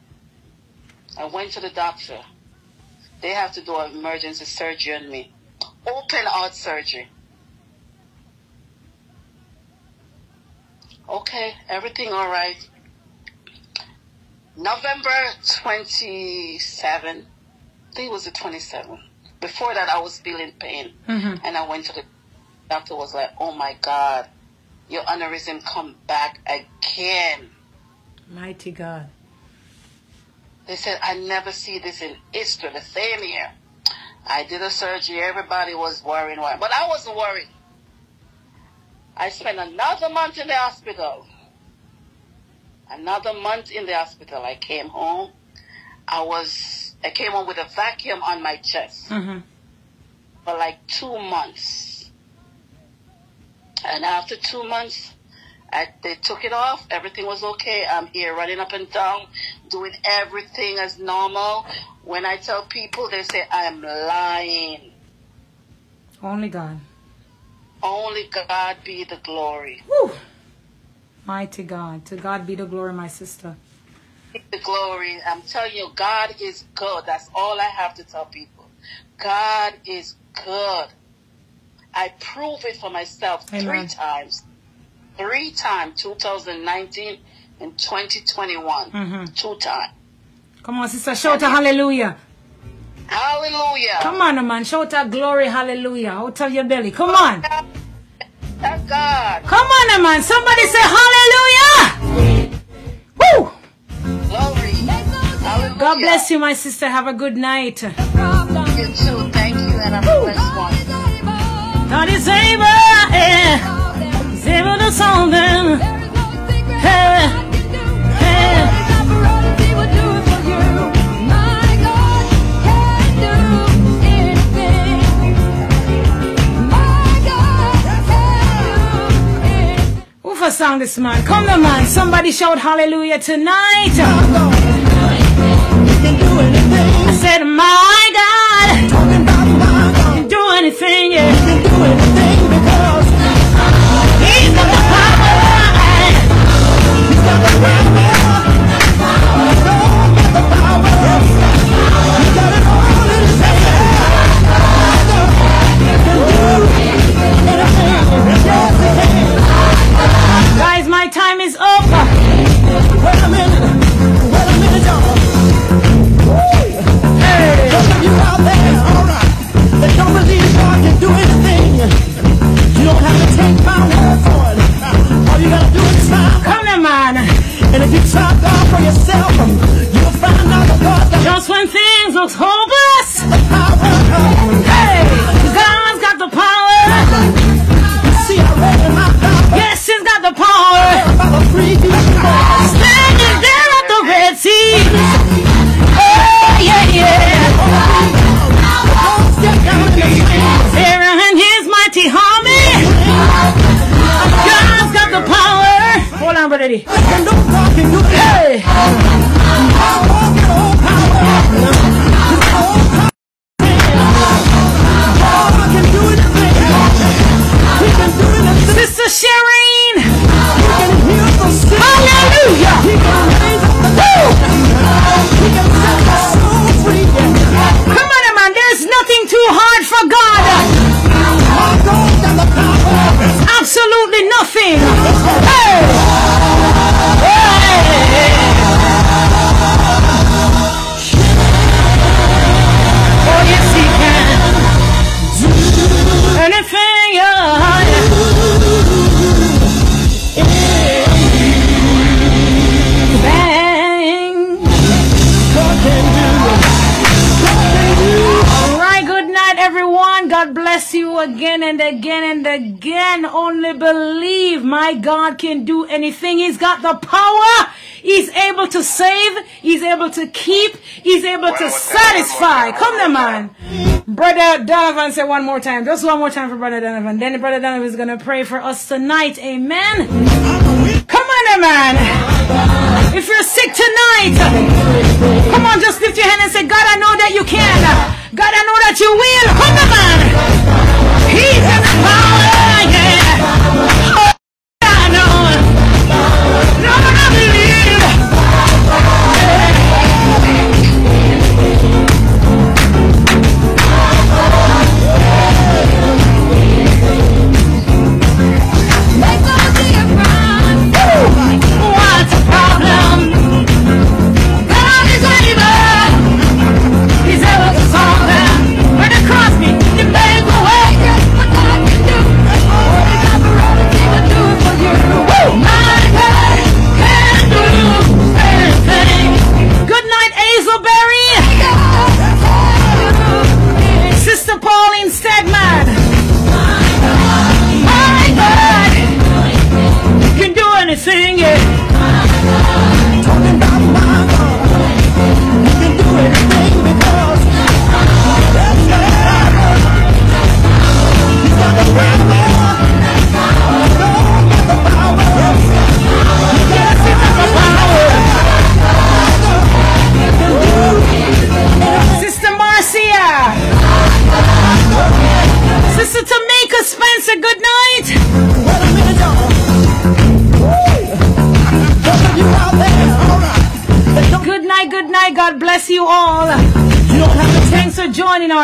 I went to the doctor. They have to do an emergency surgery on me, open heart surgery. Okay, everything all right. November 27, I think it was the 27th. Before that, I was feeling pain. Mhm. And I went to the doctor, was like, oh my God, your aneurysm come back again. Mighty God. They said, I never see this in history, the same year. I did a surgery, everybody was worrying, why- but I wasn't worried. I spent another month in the hospital. Another month in the hospital. I came home. I was, I came home with a vacuum on my chest Mm-hmm. for like two months. And after two months, I, they took it off. Everything was okay. I'm here running up and down, doing everything as normal. When I tell people, they say I'm lying. Only God. Only God be the glory. Woo. Mighty God. To God be the glory, my sister. The glory. I'm telling you, God is good. That's all I have to tell people. God is good. I prove it for myself three times. Three times, 2019 and 2021. Mhm. Two times. Come on, sister. Shout a hallelujah. Hallelujah. Come on, man. Shout a glory, hallelujah. Out of your belly. Come on. Thank God. Come on, man. Somebody say hallelujah. Woo. Glory. Hallelujah. God bless you, my sister. Have a good night. You too. Thank you. And I'm blessed one. God is able. eh. He's able to solve them. Hey. Hey. Who for song this man? Come on, man. Somebody shout hallelujah tonight. I said, my God. Can do anything, yeah. My time is up. Wait a minute. Wait a minute, y'all. Hey, those of you out there, all right, that don't believe God can do anything, you don't have to take my word for it. All you gotta do is try. Come on, man. And if you try God for yourself, you'll find out that God got Just when things look hopeless, the power. hey, Standing there at the Red Sea. Oh, yeah, yeah. Pharaoh and his mighty army. God's got the power. Hold on, can. Hey. My God can do anything. He's got the power. He's able to save. He's able to keep. He's able to satisfy. Come on, man. Brother Donovan said one more time. Just one more time for Brother Donovan. Then Brother Donovan is going to pray for us tonight. Amen. Come on, man. If you're sick tonight, come on, just lift your hand and say, God, I know that you can. God, I know that you will. Come on, man. He's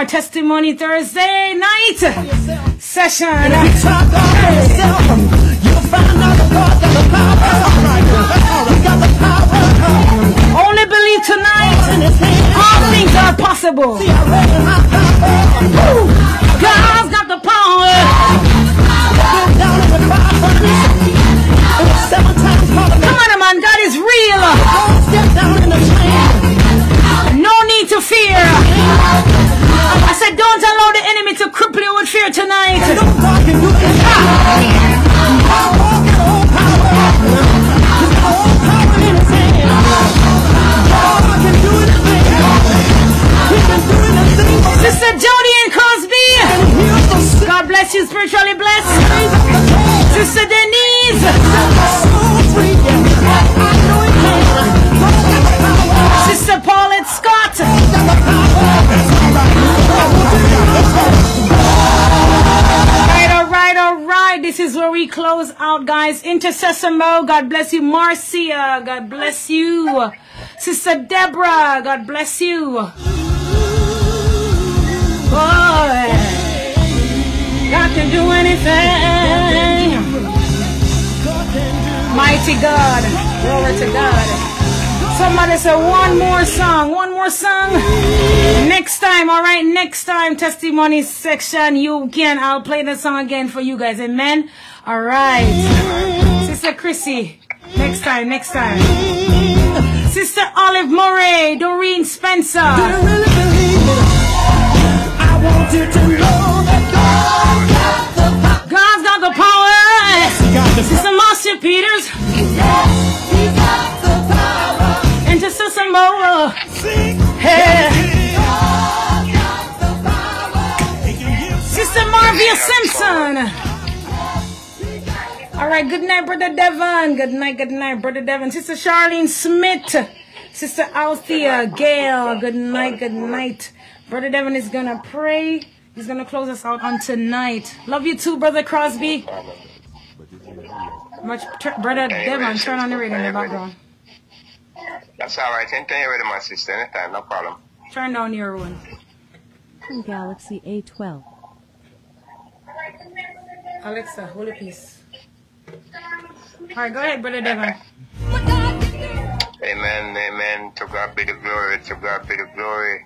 Testimony Thursday night session. Mode. God bless you. Marcia. God bless you. Sister Deborah. God bless you. Boy. God can do anything. Mighty God. Glory to God. Somebody say one more song, one more song. Next time, all right, next time, testimony section, you can. I'll play the song again for you guys. Amen. All right. Sister Chrissy, next time, next time. Sister Olive Murray, Doreen Spencer. I really believe it. I want you to know that God got the power. God's got the power. Sister Marcia Peters. He got the power. Intercessor Mo. Sing. Hey. God got the power. He can give Sister Marvia Simpson. All right, good night, Brother Devon. Good night, good night, Brother Devon. Sister Charlene Smith. Sister Althea Gail. Good night, good night. Brother Devon is going to pray. He's going to close us out on tonight. Love you too, Brother Crosby. Much, Brother Devon, turn on the radio in the background. That's all right. Anytime you're ready, my sister. Anytime, no problem. Turn down your one. From Galaxy A12. Alexa, hold a piece. All right, go ahead, Brother Devon. Amen, amen. To God be the glory. To God be the glory.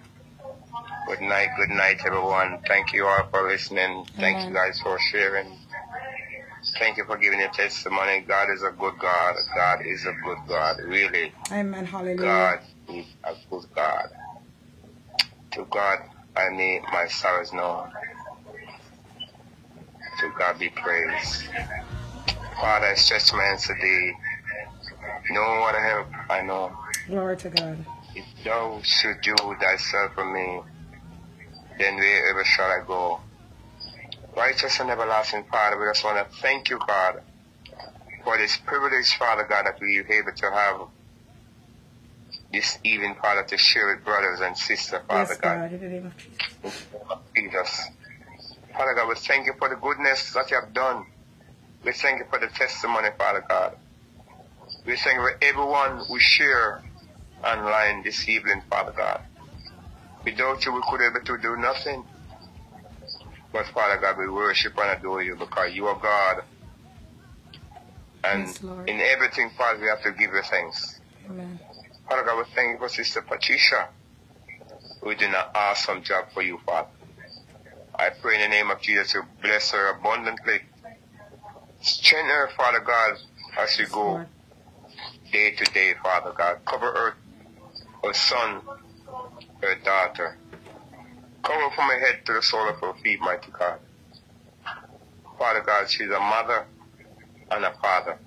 Good night, good night, everyone. Thank you all for listening. Thank Amen. you guys for sharing. Thank you for giving your testimony. God is a good God. God is a good God. Really, Amen. Hallelujah. God is a good God. To God, I make my sorrows known. To God be praised. Father, I stretch my hands today No other help I know. Glory to God. If thou should do thyself for me, then wherever shall I go? Righteous and everlasting Father, we just want to thank you, God, for this privilege, Father God, that we are able to have this evening, Father, to share with brothers and sisters, Father Yes, God. God. In the name of Jesus. Jesus. Father God, we thank you for the goodness that you have done. We thank you for the testimony, Father God. We thank you for everyone we share online this evening, Father God. Without you, we could able to do nothing. But Father God, we worship and adore you because you are God. And Yes, in everything, Father, we have to give you thanks. Amen. Father God, we thank you for Sister Patricia, who did an awesome job for you, Father. I pray in the name of Jesus to bless her abundantly. Strengthen her, Father God, as she go day to day, Father God. Cover her, her son, her daughter. Cover from her head to the sole of her feet, mighty God. Father God, she's a mother and a father,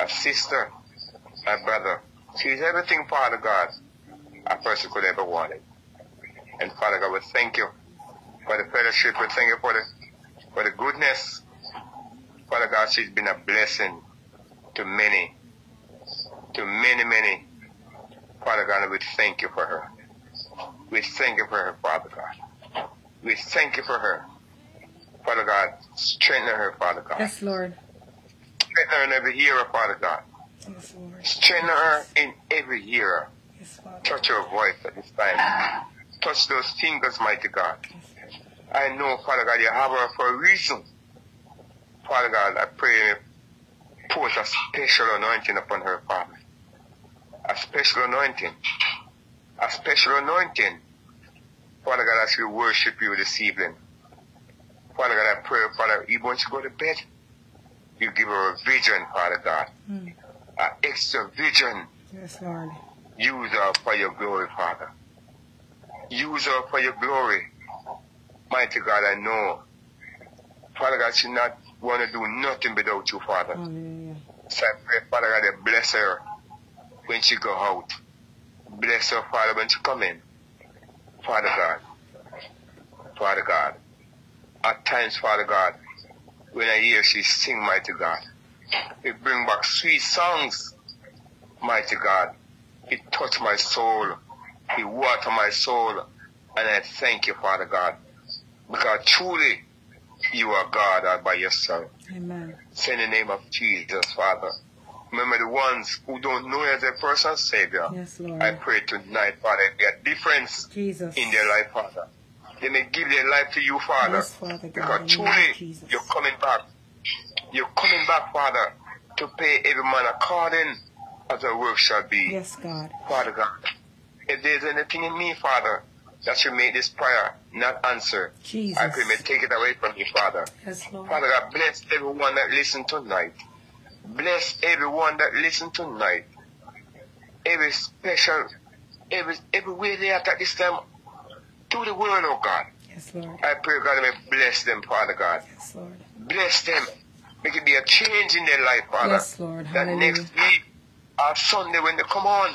a sister, a brother. She's everything, Father God, a person could ever want it. And Father God, we thank you for the fellowship. We thank you for the for the goodness. Father God, she's been a blessing to many, to many, many. Father God, we thank you for her. We thank you for her, Father God. We thank you for her. Father God, strengthen her, Father God. Yes, Lord. Strengthen her in every era, Father God. Yes, Lord. Strengthen her in every era. Yes, Father. Touch her voice at this time. Touch those fingers, mighty God. Yes, I know, Father God, you have her for a reason. Father God, I pray you put a special anointing upon her, Father. A special anointing. A special anointing. Father God, as we worship you this evening. Father God, I pray, Father, even when she go to bed, you give her a vision, Father God. Mm. An extra vision. Yes, Lord. Use her for your glory, Father. Use her for your glory. Mighty God, I know. Father God, she not want to do nothing without you, Father. Oh, Hallelujah. So I pray, Father God, that bless her when she go out. Bless her, Father, when she come in. Father God. Father God. At times, Father God, when I hear she sing, mighty God, it bring back sweet songs, mighty God. It touch my soul. It water my soul. And I thank you, Father God. Because truly, you are God all by yourself. Amen. Say in the name of Jesus, Father. Remember the ones who don't know you as their personal Savior. Yes, Lord. I pray tonight, Father, there difference Jesus. in their life, Father. They may give their life to you, Father. Yes, Father God. Because truly, you're coming back. You're coming back, Father, to pay every man according as their work shall be. Yes, God. Father God, if there's anything in me, Father, that you make this prayer not answer, Jesus. I pray may take it away from me, Father. Yes, Lord. Father God, bless everyone that listen tonight. Bless everyone that listen tonight. Every special, every everywhere they are at this time, to the world, oh God. Yes, Lord. I pray God may bless them, Father God. Yes, Lord. Bless them. Make it be a change in their life, Father. Yes, Lord. That Hallelujah. next week or Sunday when they come on,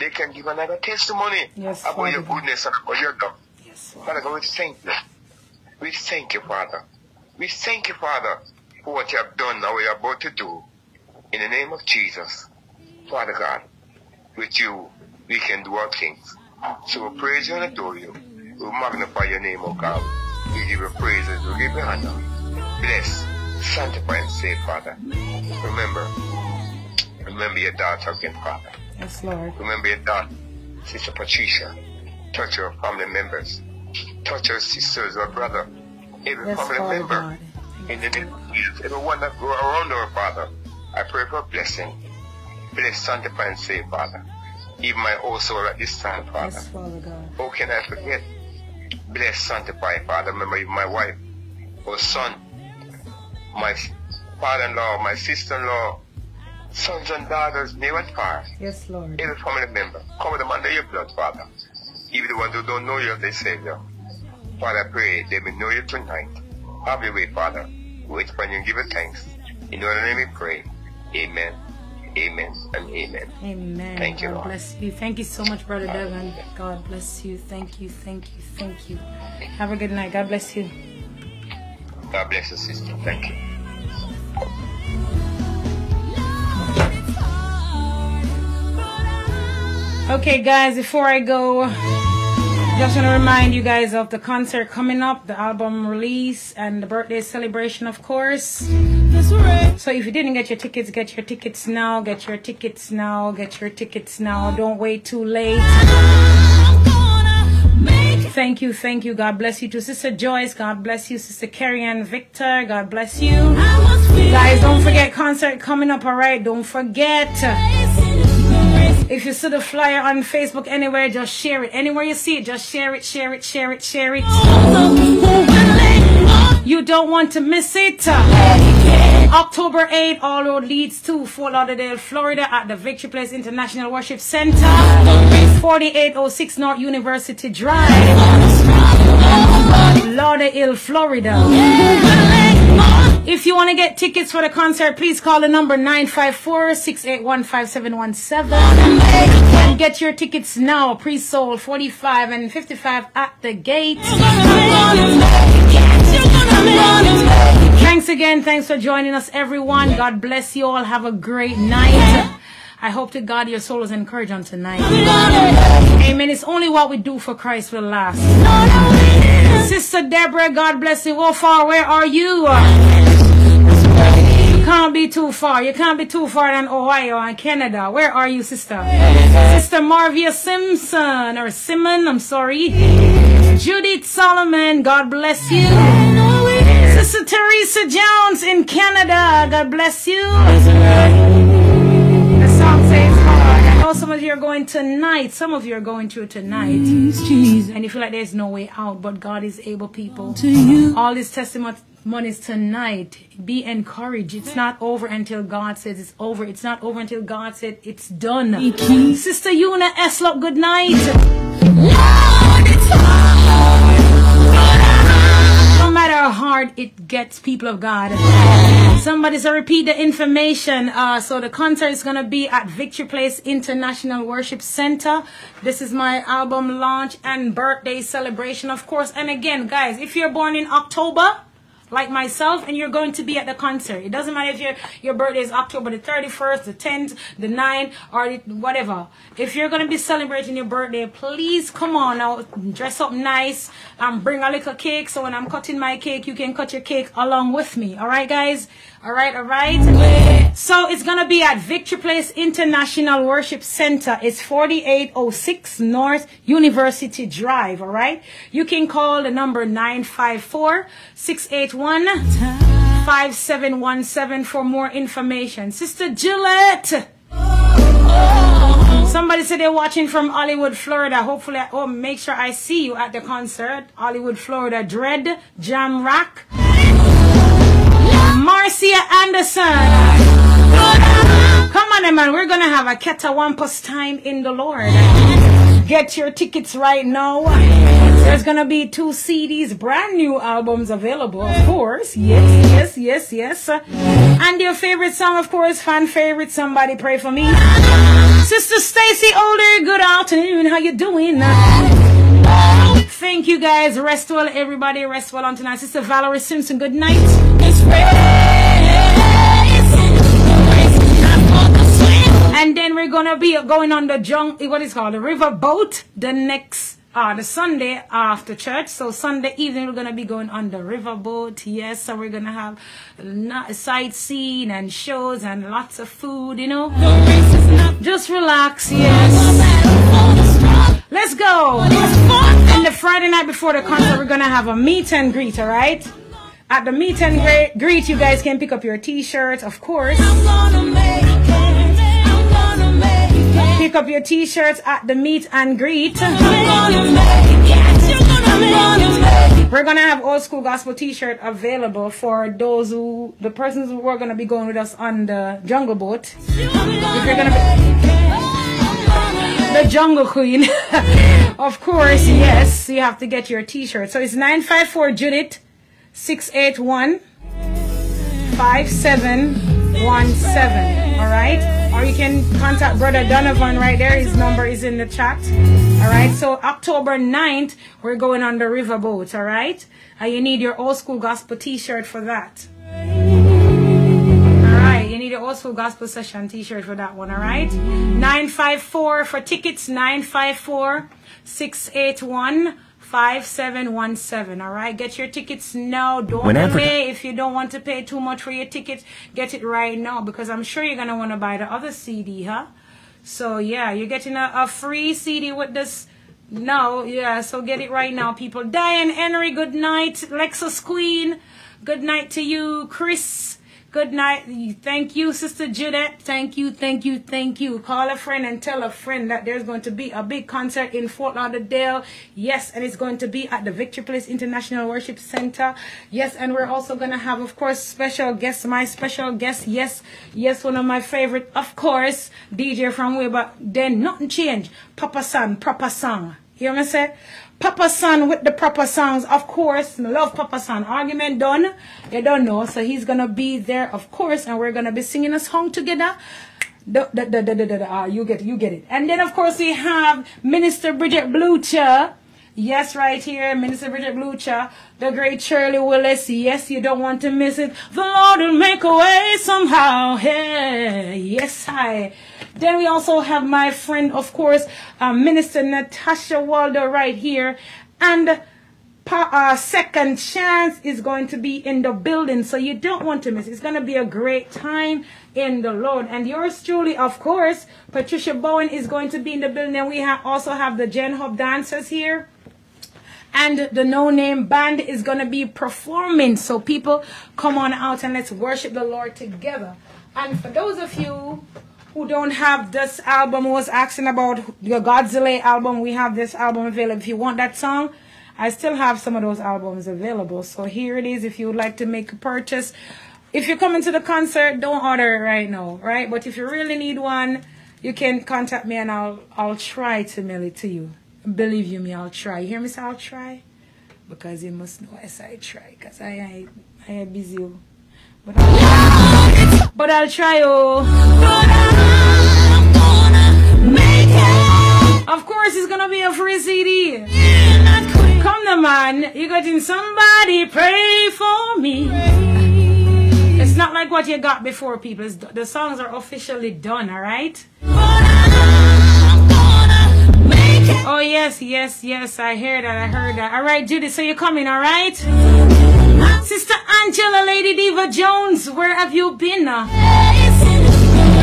they can give another testimony Yes, about Father your goodness and about your love. Yes. Father God, we thank you. We thank you, Father. We thank you, Father, for what you have done and what you are about to do. In the name of Jesus, Father God, with you, we can do all things. So we praise you and adore you. We magnify your name, O God. We give you praises, we give you honor. Bless, sanctify, and save, Father. Remember, remember your daughter again, Father. Yes, Lord. Remember your daughter, Sister Patricia. Touch her family members. Touch her sisters, her brother. Every Yes, family Father member. God. In the name of Jesus, everyone that go around her, Father, I pray for blessing. Bless, sanctify, and save, Father. Even my own soul at this time, Father. Yes, Father God. How can I forget? Bless, sanctify, Father. Remember even my wife, or son, my father-in-law, my sister-in-law, sons and daughters, near and far. Yes, Lord. Every family member, cover them under your blood, Father. Even the ones who don't know you as their Savior. Father, I pray they may know you tonight. Have your way, Father. Wait for you and give you thanks. In your name we pray. Amen Amen and amen. Amen. Thank you, God Lord. bless you. Thank you so much, Brother Duggan. God bless you. Thank you. Thank you. Thank you. Have a good night. God bless you. God bless you, sister. Thank you. Okay, guys, before I go, just want to remind you guys of the concert coming up, the album release, and the birthday celebration, of course. So if you didn't get your tickets, get your tickets now. Get your tickets now. Get your tickets now. Don't wait too late. Thank you, thank you. God bless you to Sister Joyce. God bless you, Sister Carrie Ann Victor. God bless you. Guys, don't forget concert coming up, alright? Don't forget. If you see the flyer on Facebook anywhere, just share it. Anywhere you see it, just share it, share it, share it, share it. You don't want to miss it. October 8th, all road leads to Fort Lauderdale, Florida at the Victory Place International Worship Center, 4806 North University Drive, Lauderdale, Florida. If you want to get tickets for the concert, please call the number 954-681-5717 and get your tickets now. Pre-sold 45 and 55 at the gate. Thanks again. Thanks for joining us, everyone. God bless you all. Have a great night. I hope to God your soul is encouraged on tonight. Amen. It's only what we do for Christ will last. Sister Deborah, God bless you. How far? Where are you? You can't be too far. You can't be too far than Ohio and Canada. Where are you, sister? Sister Marvia Simpson or Simon, I'm sorry. Judith Solomon, God bless you. Sister Teresa Jones in Canada, God bless you. The song says. I know oh, some of you are going tonight. Some of you are going through tonight. And you feel like there's no way out, but God is able, people. All these testimonies tonight. Be encouraged. It's not over until God says it's over. It's not over until God said it's done. Sister Una Eslop, good night. No matter how hard it gets, people of God. Somebody so repeat the information. Uh, so the concert is gonna be at Victory Place International Worship Center. This is my album launch and birthday celebration, of course. And again, guys, if you're born in October, like myself, and you're going to be at the concert. It doesn't matter if your your birthday is October the 31st, the 10th, the 9th, or the, whatever. If you're going to be celebrating your birthday, please come on out, dress up nice, and bring a little cake. So when I'm cutting my cake, you can cut your cake along with me. All right, guys? All right, all right. So it's going to be at Victory Place International Worship Center. It's 4806 North University Drive. All right. You can call the number 954 681 5717 for more information. Sister Gillette. Somebody said they're watching from Hollywood, Florida. Hopefully, oh, make sure I see you at the concert. Hollywood, Florida. Dread, Jam Rock. Marcia Anderson. Come on, man. We're going to have a Ketawampus time in the Lord. Get your tickets right now. There's to be two CDs, brand new albums available, of course. Yes, yes, yes, yes. And your favorite song, of course, fan favorite. Somebody pray for me. Sister Stacy Older, good afternoon. How you doing? Thank you guys. Rest well, everybody. Rest well on tonight. Sister Valerie Simpson, good night. And then we're gonna be going on the junk, what is called, the river boat, the next, uh, the Sunday after church. So Sunday evening we're gonna be going on the river boat. Yes, so we're gonna have na- sightseeing and shows and lots of food, you know. Just relax, yes. Let's go. And the Friday night before the concert, we're gonna have a meet and greet, all right? At the meet and greet, you guys can pick up your T-shirts, of course. Pick up your T-shirts at the meet and greet. We're gonna have old school gospel T-shirt available for those who, the persons who are gonna be going with us on the jungle boat. Be the jungle queen, of course, yes, you have to get your T-shirt. So it's nine five four Judith six eight one or you can contact Brother Donovan right there. His number is in the chat. All right. So October 9th, we're going on the riverboat. All right. And you need your old school gospel t-shirt for that. All right. You need your old school gospel session t-shirt for that one. All right. 954 for tickets. 954 681 5717 all right? Get your tickets now. Don't delay. adver- if you don't want to pay too much for your tickets get it right now because i'm sure you're gonna want to buy the other cd huh? So yeah you're getting a, a free cd with this no yeah so get it right now people. Diane henry good night. Lexus queen good night to you. Chris Good night. Thank you, Sister Judith. Thank you, thank you, thank you. Call a friend and tell a friend that there's going to be a big concert in Fort Lauderdale. Yes, and it's going to be at the Victory Place International Worship Center. Yes, and we're also going to have, of course, special guests. My special guest, yes, yes, one of my favorite, of course, DJ from way back then. Nothing changed. Papa San, proper song. You know what I'm saying? Papa San with the proper songs, of course. Love Papa San. Argument done. You don't know. So he's gonna be there, of course, and we're gonna be singing a song together. The, the, the, the, the, the, uh, you get you get it. And then of course we have Minister Bridget Blucher. Yes, right here, Minister Bridget Blucher, the great Shirley Willis. Yes, you don't want to miss it. The Lord will make a way somehow. Hey, yes, I. Then we also have my friend, of course, uh, Minister Natasha Waldo right here. And uh, Second Chance is going to be in the building, so you don't want to miss. It's going to be a great time in the Lord. And yours truly, of course, Patricia Bowen is going to be in the building. And we ha- also have the Gen Hub dancers here and the no name band is going to be performing so people come on out and let's worship the lord together and for those of you who don't have this album was asking about the godzilla album we have this album available if you want that song i still have some of those albums available so here it is if you would like to make a purchase if you're coming to the concert don't order it right now right but if you really need one you can contact me and i'll i'll try to mail it to you Believe you me, I'll try. You hear me say I'll try? Because you must know as I try. Because I, I, I am busy. But I'll, but I'll try, oh. Of course, it's gonna be a free CD. Come the man, you got in somebody pray for me. It's not like what you got before, people. The songs are officially done, all right? Oh yes, yes, yes. I hear that. I heard that. All right, Judy. So you're coming, all right? Sister Angela, Lady Diva Jones, where have you been? uh?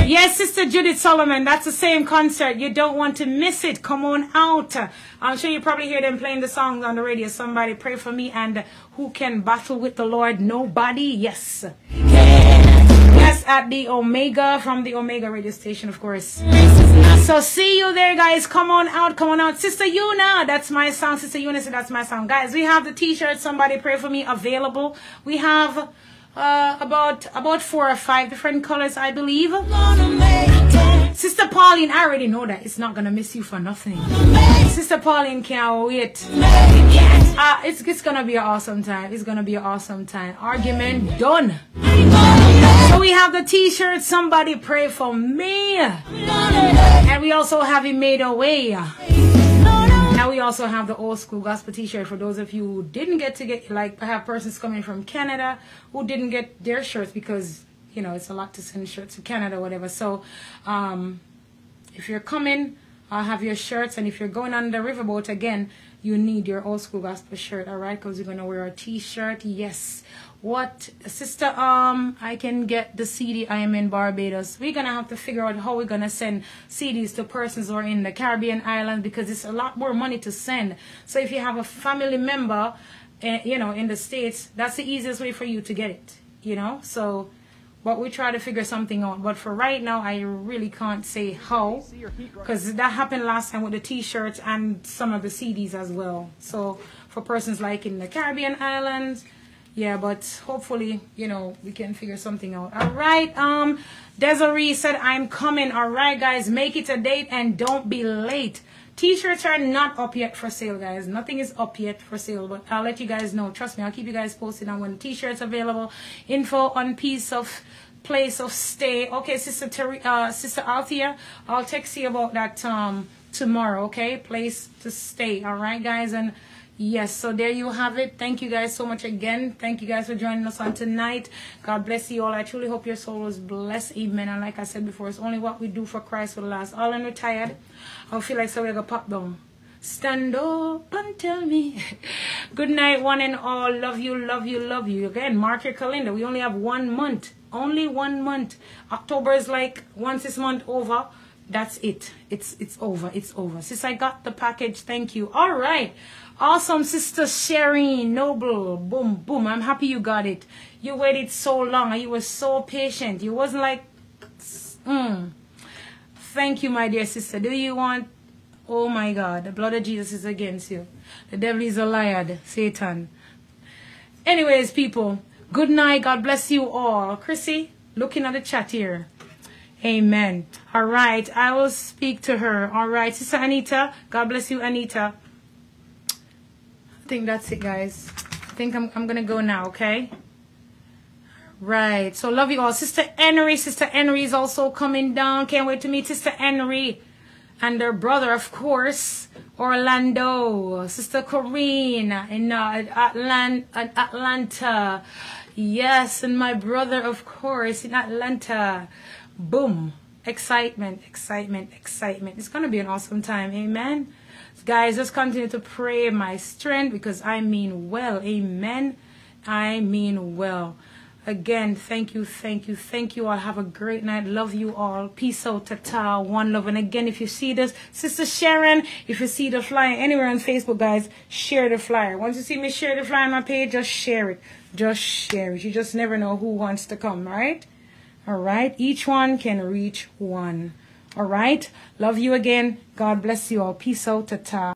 Yes, Sister Judith Solomon. That's the same concert. You don't want to miss it. Come on out. I'm sure you probably hear them playing the songs on the radio. Somebody pray for me and who can battle with the Lord? Nobody. Yes. Yes, at the Omega from the Omega radio station, of course. So see you there, guys. Come on out, come on out. Sister Yuna, that's my song. Sister Yuna said that's my song. Guys, we have the t-shirt, somebody pray for me, available. We have uh, about about four or five different colors, I believe. Sister Pauline, I already know that. It's not gonna miss you for nothing. Sister Pauline can't wait. Uh, it's, it's gonna be an awesome time. It's gonna be an awesome time. Argument done. So we have the t-shirt, somebody pray for me. And we also have it made away. Now we also have the old school gospel t-shirt for those of you who didn't get to get, like I have persons coming from Canada who didn't get their shirts because, you know, it's a lot to send shirts to Canada whatever. So, um, if you're coming, I'll have your shirts. And if you're going on the riverboat again, you need your old school gospel shirt, all right? Because you're going to wear a t-shirt. Yes. What, sister, um, I can get the CD I am in Barbados. We're going to have to figure out how we're going to send CDs to persons who are in the Caribbean islands because it's a lot more money to send. So if you have a family member, uh, you know, in the States, that's the easiest way for you to get it, you know? So, but we try to figure something out. But for right now, I really can't say how, because that happened last time with the T-shirts and some of the CDs as well. So for persons like in the Caribbean islands, yeah. But hopefully, you know, we can figure something out. All right. Um, Desiree said I'm coming. All right, guys, make it a date and don't be late. T-shirts are not up yet for sale, guys. Nothing is up yet for sale, but I'll let you guys know. Trust me, I'll keep you guys posted on when t-shirts available. Info on piece of place of stay. Okay, Sister Terry, uh, Sister Althea, I'll text you about that um tomorrow. Okay, place to stay. All right, guys, and yes, so there you have it. Thank you guys so much again. Thank you guys for joining us on tonight. God bless you all. I truly hope your soul was blessed. Amen. And like I said before, it's only what we do for Christ will last. All I'm retired. I feel like so we're gonna pop down. Stand up and tell me. Good night, one and all. Love you, love you, love you. Again, mark your calendar. We only have one month. Only one month. October is like once this month over. That's it. It's it's over. It's over. Since I got the package, thank you. All right. Awesome, Sister Sherry Noble. Boom, boom. I'm happy you got it. You waited so long you were so patient. You wasn't like, mm. Thank you, my dear sister. Do you want Oh my God, the blood of Jesus is against you. The devil is a liar, Satan. Anyways, people, good night. God bless you all. Chrissy, looking at the chat here. Amen. All right, I will speak to her. All right, Sister Anita, God bless you, Anita. I think that's it, guys. I think I'm, I'm going to go now, okay? Right, so love you all. Sister Henry, Sister Henry is also coming down. Can't wait to meet Sister Henry and her brother, of course, Orlando, Sister Corrine in uh, Atlant- Atlanta. Yes, and my brother, of course, in Atlanta. Boom. Excitement, excitement, excitement. It's going to be an awesome time. Amen. Guys, just continue to pray my strength because I mean well. Amen. I mean well. Again, thank you, thank you, thank you all. Have a great night. Love you all. Peace out, tata, one love. And again, if you see this, Sister Sharon, if you see the flyer anywhere on Facebook, guys, share the flyer. Once you see me share the flyer on my page, just share it. Just share it. You just never know who wants to come, right? All right. Each one can reach one. All right. Love you again. God bless you all. Peace out, tata.